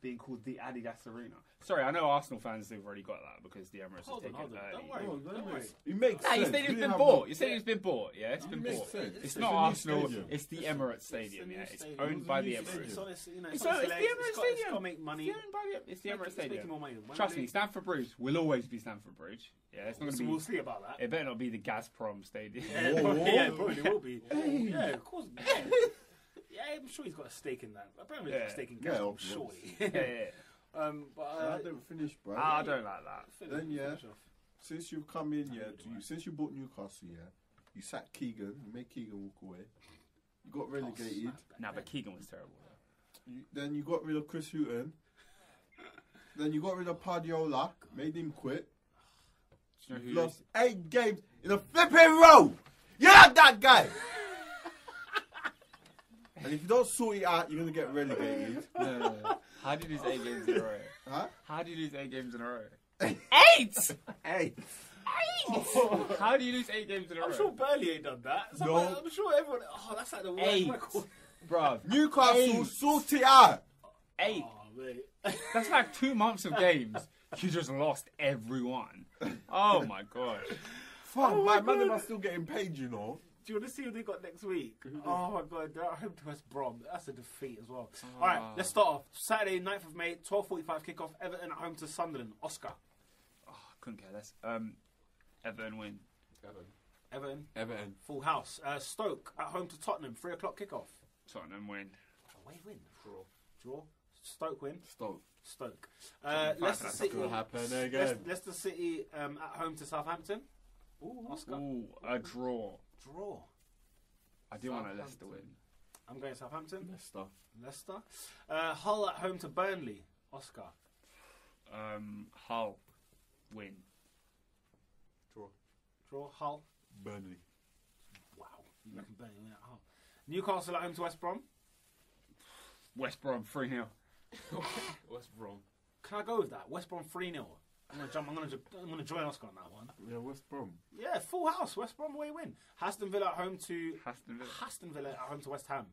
B: being called the Adidas Arena. Sorry, I know Arsenal fans have already got that because the Emirates
A: Hold
B: has
A: on,
B: taken
A: hold on. Don't worry.
C: No,
A: Don't
C: that
A: worry.
C: it makes
B: Nah, your
C: sense.
B: stadium's
C: We
B: been bought.
C: a-
B: Your stadium's been bought. Yeah, it's been bought.
C: sense.
B: It's
C: It's
B: not Arsenal.
C: stadium.
B: It's the
A: It's-
B: Emirates Stadium. Yeah, it's owned by the Emirates.
C: stadium.
A: It's, honest, you know,
B: It's
A: it's,
B: on-
A: on
B: it's the
A: select,
B: Emirates
A: it's got, it's
B: Stadium.
A: to make money.
B: It's owned by the, it's the Emirates Stadium.
A: more money. When
B: Trust me, Stamford Bridge will always be Stamford Bridge. Yeah, it's not going to be.
A: we'll see about that.
B: It better not be the Gazprom Stadium.
A: Yeah,
C: Whoa,
A: probably,
C: whoa.
A: yeah, probably will be. Yeah, of course. Yeah. yeah, I'm sure he's got a stake in that. Apparently, he's got a
B: Yeah.
A: stake in
C: Yeah,
A: Gazprom,
C: obviously.
A: surely.
B: yeah, yeah, yeah.
A: um, but
C: I
A: uh,
C: don't finish, bro.
B: Ah, I don't like that.
A: finish-
C: Then, yeah.
A: finish off.
C: Since you've come in, yeah,
A: Tell me
C: to,
A: why.
C: since you bought Newcastle, yeah, you sacked Keegan, you made Keegan walk away. You got relegated.
A: snap.
B: Nah, but Keegan was terrible.
C: You, then you got rid of Chris Hughton. then you got rid of Pardiola, made him quit.
B: Do you know who
C: You've lost eight games in a flipping row. You're not that guy. And if you don't sort it out, you're gonna get relegated.
B: No, no, no. How do you lose eight games in a row?
C: huh?
B: How do you lose eight games in a row?
C: Eight.
B: Eight!
C: Eight.
B: How do you lose eight games in a row?
A: I'm sure Burley ain't done that.
C: No.
A: I'm, I'm sure everyone. Oh, that's like the worst
B: Eight.
A: record.
B: Bruv,
C: Newcastle,
B: Eight.
C: sort it out.
B: eight.
A: Oh, mate.
B: That's like two months of games. You just lost everyone. Oh my god.
C: Fuck,
A: Oh my
C: my man,
A: God.
C: are still getting paid, you know.
A: Do you want to see who they got next week? Oh my god, they're at home to West Brom. That's a defeat as well. All right,
B: Ah.
A: let's start off. Saturday, 9th of May, 12:45 kickoff. Everton at home to Sunderland. Oscar.
B: Oh, couldn't care less. Um, Everton win.
A: Everton,
C: Everton. Everton.
A: full house. Uh, Stoke at home to Tottenham. Three o'clock kickoff.
B: Tottenham win.
A: Away win. Draw. Draw. Stoke win.
C: Stoke.
A: Stoke. Uh,
B: Five,
A: Leicester
B: that's
A: City.
C: Gonna happen
A: Leicester,
C: again.
A: Leicester City um, at home to Southampton. Ooh, Oscar.
B: Ooh, a draw.
A: Draw.
B: I do want a Leicester win.
A: I'm going Southampton.
C: Leicester.
A: Leicester. Uh, Hull at home to Burnley. Oscar.
B: Um, Hull win.
A: Draw. Draw. Hull.
C: Burnley.
A: Wow. You reckon Burnley win at Hull. Newcastle at home to West Brom.
B: West Brom 3 0.
D: West Brom.
A: Can I go with that? West Brom 3 0. I'm gonna jump. I'm gonna. ju- I'm gonna join Oscar on that one.
C: Yeah, West Brom.
A: Yeah, full house. West Brom away win. Aston Villa at home to
B: Aston Villa.
A: Aston Villa at home to West Ham.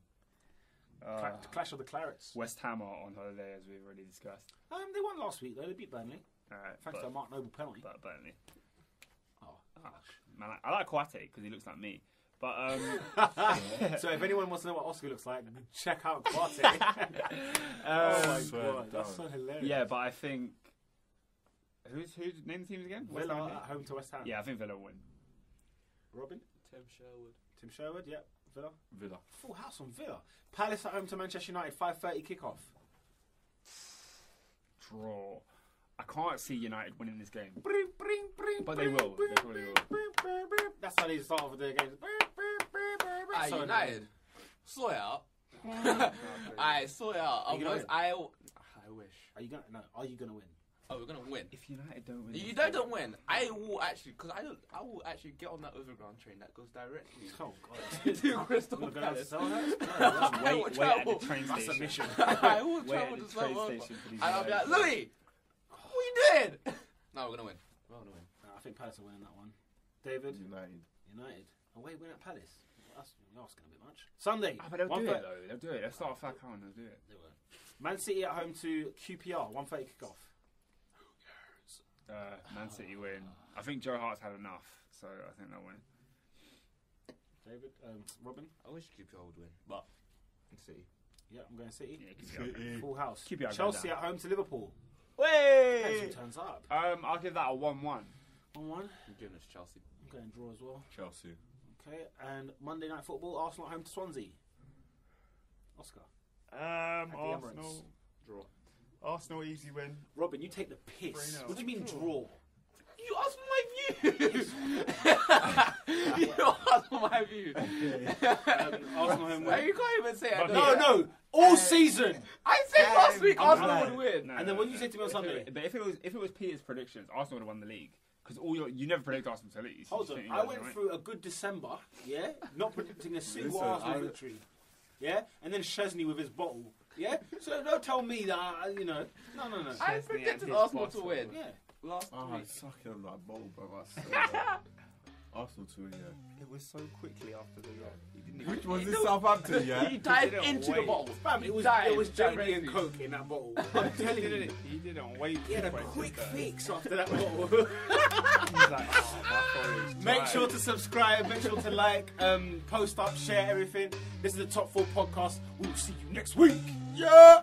B: Uh,
A: Cla- clash of the Clarets.
B: West Ham are on holiday, as we've already discussed.
A: Um, they won last week though. They beat Burnley
B: Alright,
A: thanks to a Mark Noble penalty.
B: but Burnley.
A: Oh,
B: Ah, man, I, I like Kouyate because he looks like me. But um,
A: so if anyone wants to know what Oscar looks like, check out Kouyate. oh my
C: Swear
A: god, that's so hilarious.
B: yeah, but I think who's who's name the teams again? West
A: Villa
B: Ham?
A: at eh? home to West Ham.
B: Yeah, I think Villa will win.
A: Robin,
D: Tim Sherwood.
A: Tim Sherwood, yeah, Villa.
C: Villa.
A: Full house on Villa. Palace at home to Manchester United, five thirty kickoff.
B: Draw. I can't see United winning this game.
A: Bring, bring, bring,
B: But they will. They
A: bring,
B: probably will.
A: bring, bring, bring. That's how they start off with their games.
D: Aye,
A: So
D: United. Sort it out. Aye, sort it out.
A: Are you gonna
D: I. I wish.
A: Are you gonna? No. Are you gonna win?
D: Oh, we're gonna win.
B: If United don't win,
D: You
B: this
D: don't, don't win. I will actually, because I don't. I will actually get on that overground train that goes directly
A: Oh god.
D: to Crystal
A: You're gonna have to
D: Palace.
A: sell her? No, that's-
D: I will
B: Wait, wait at
D: travel.
B: the train
A: That's a
B: station.
A: mission.
D: I will
B: Wait
D: travel
B: at
D: to
B: the train
D: Southampton.
B: station for these
D: And I'll be like,
B: United
D: Louis, what are you doing? no, we're gonna win. We're gonna win.
A: No, I think Palace are winning that one. David,
C: United.
A: United. Away win at Palace. That's you're asking a bit much. Sunday.
B: Ah, but they'll
A: one
B: do it though. They'll do it. They'll start off like how and they'll do it.
A: They won't. Man City at home to QPR. One thirty kickoff.
B: Uh, Man City win. I think Joe Hart's had enough, so I think they'll win.
A: David, um, Robin.
D: I wish QPR would win, but City.
A: Yeah, I'm going City.
B: Yeah, keep it up.
C: City.
A: Full house.
B: QPR go
A: Chelsea
B: down.
A: at home to Liverpool. Depends who
B: Wait.
A: turns up.
B: Um, I'll give that a one-one.
A: One one.
D: I'm giving it to Chelsea.
A: I'm going draw as well.
C: Chelsea.
A: Okay, and Monday night football. Arsenal at home to Swansea. Oscar.
B: Um,
A: the Emirates.
D: Draw.
B: Arsenal easy win.
A: Robin, you take the piss.
B: 3-0.
A: What do you mean draw?
D: You asked for my view. you asked for my view.
A: Um, Arsenal home win.
D: you can't even say I don't.
A: No, no, all season.
D: I said last week Arsenal would win.
B: No,
A: And
B: no,
A: then what
B: no.
A: you said to me on Sunday?
B: But if it was if it was Peter's predictions, Arsenal would have won the league because all your you never predict Arsenal to lose.
A: Hold on, I went
B: are right.
A: through a good December, yeah, not predicting a single
C: Listen,
A: Arsenal victory, yeah, and then Szczesny with his bottle, yeah. So don't tell me that, uh, you know, no, no, no,
D: I
B: Szczesny
D: predicted
B: and his
D: Arsenal
B: bottle.
D: to win
A: yeah.
D: last
C: Ah,
D: week.
C: I'm sucking on that ball, bro. I swear. Arsenal to yeah.
B: It was so quickly after the goal. He didn't even
C: Which was this Southampton, yeah?
D: He dived
B: didn't
D: into the
B: wait.
D: bottle.
A: Fam, it was
D: Died
A: it was JD and Coke in that bottle. I'm telling you.
B: didn't, he didn't wait.
A: He had a
B: for it to
A: quick fix after that bottle.
B: Like, oh, my throat is
A: Make sure to subscribe. Make sure to like, um, post up, share everything. This is the Top Four podcast. We'll see you next week.
C: Yeah!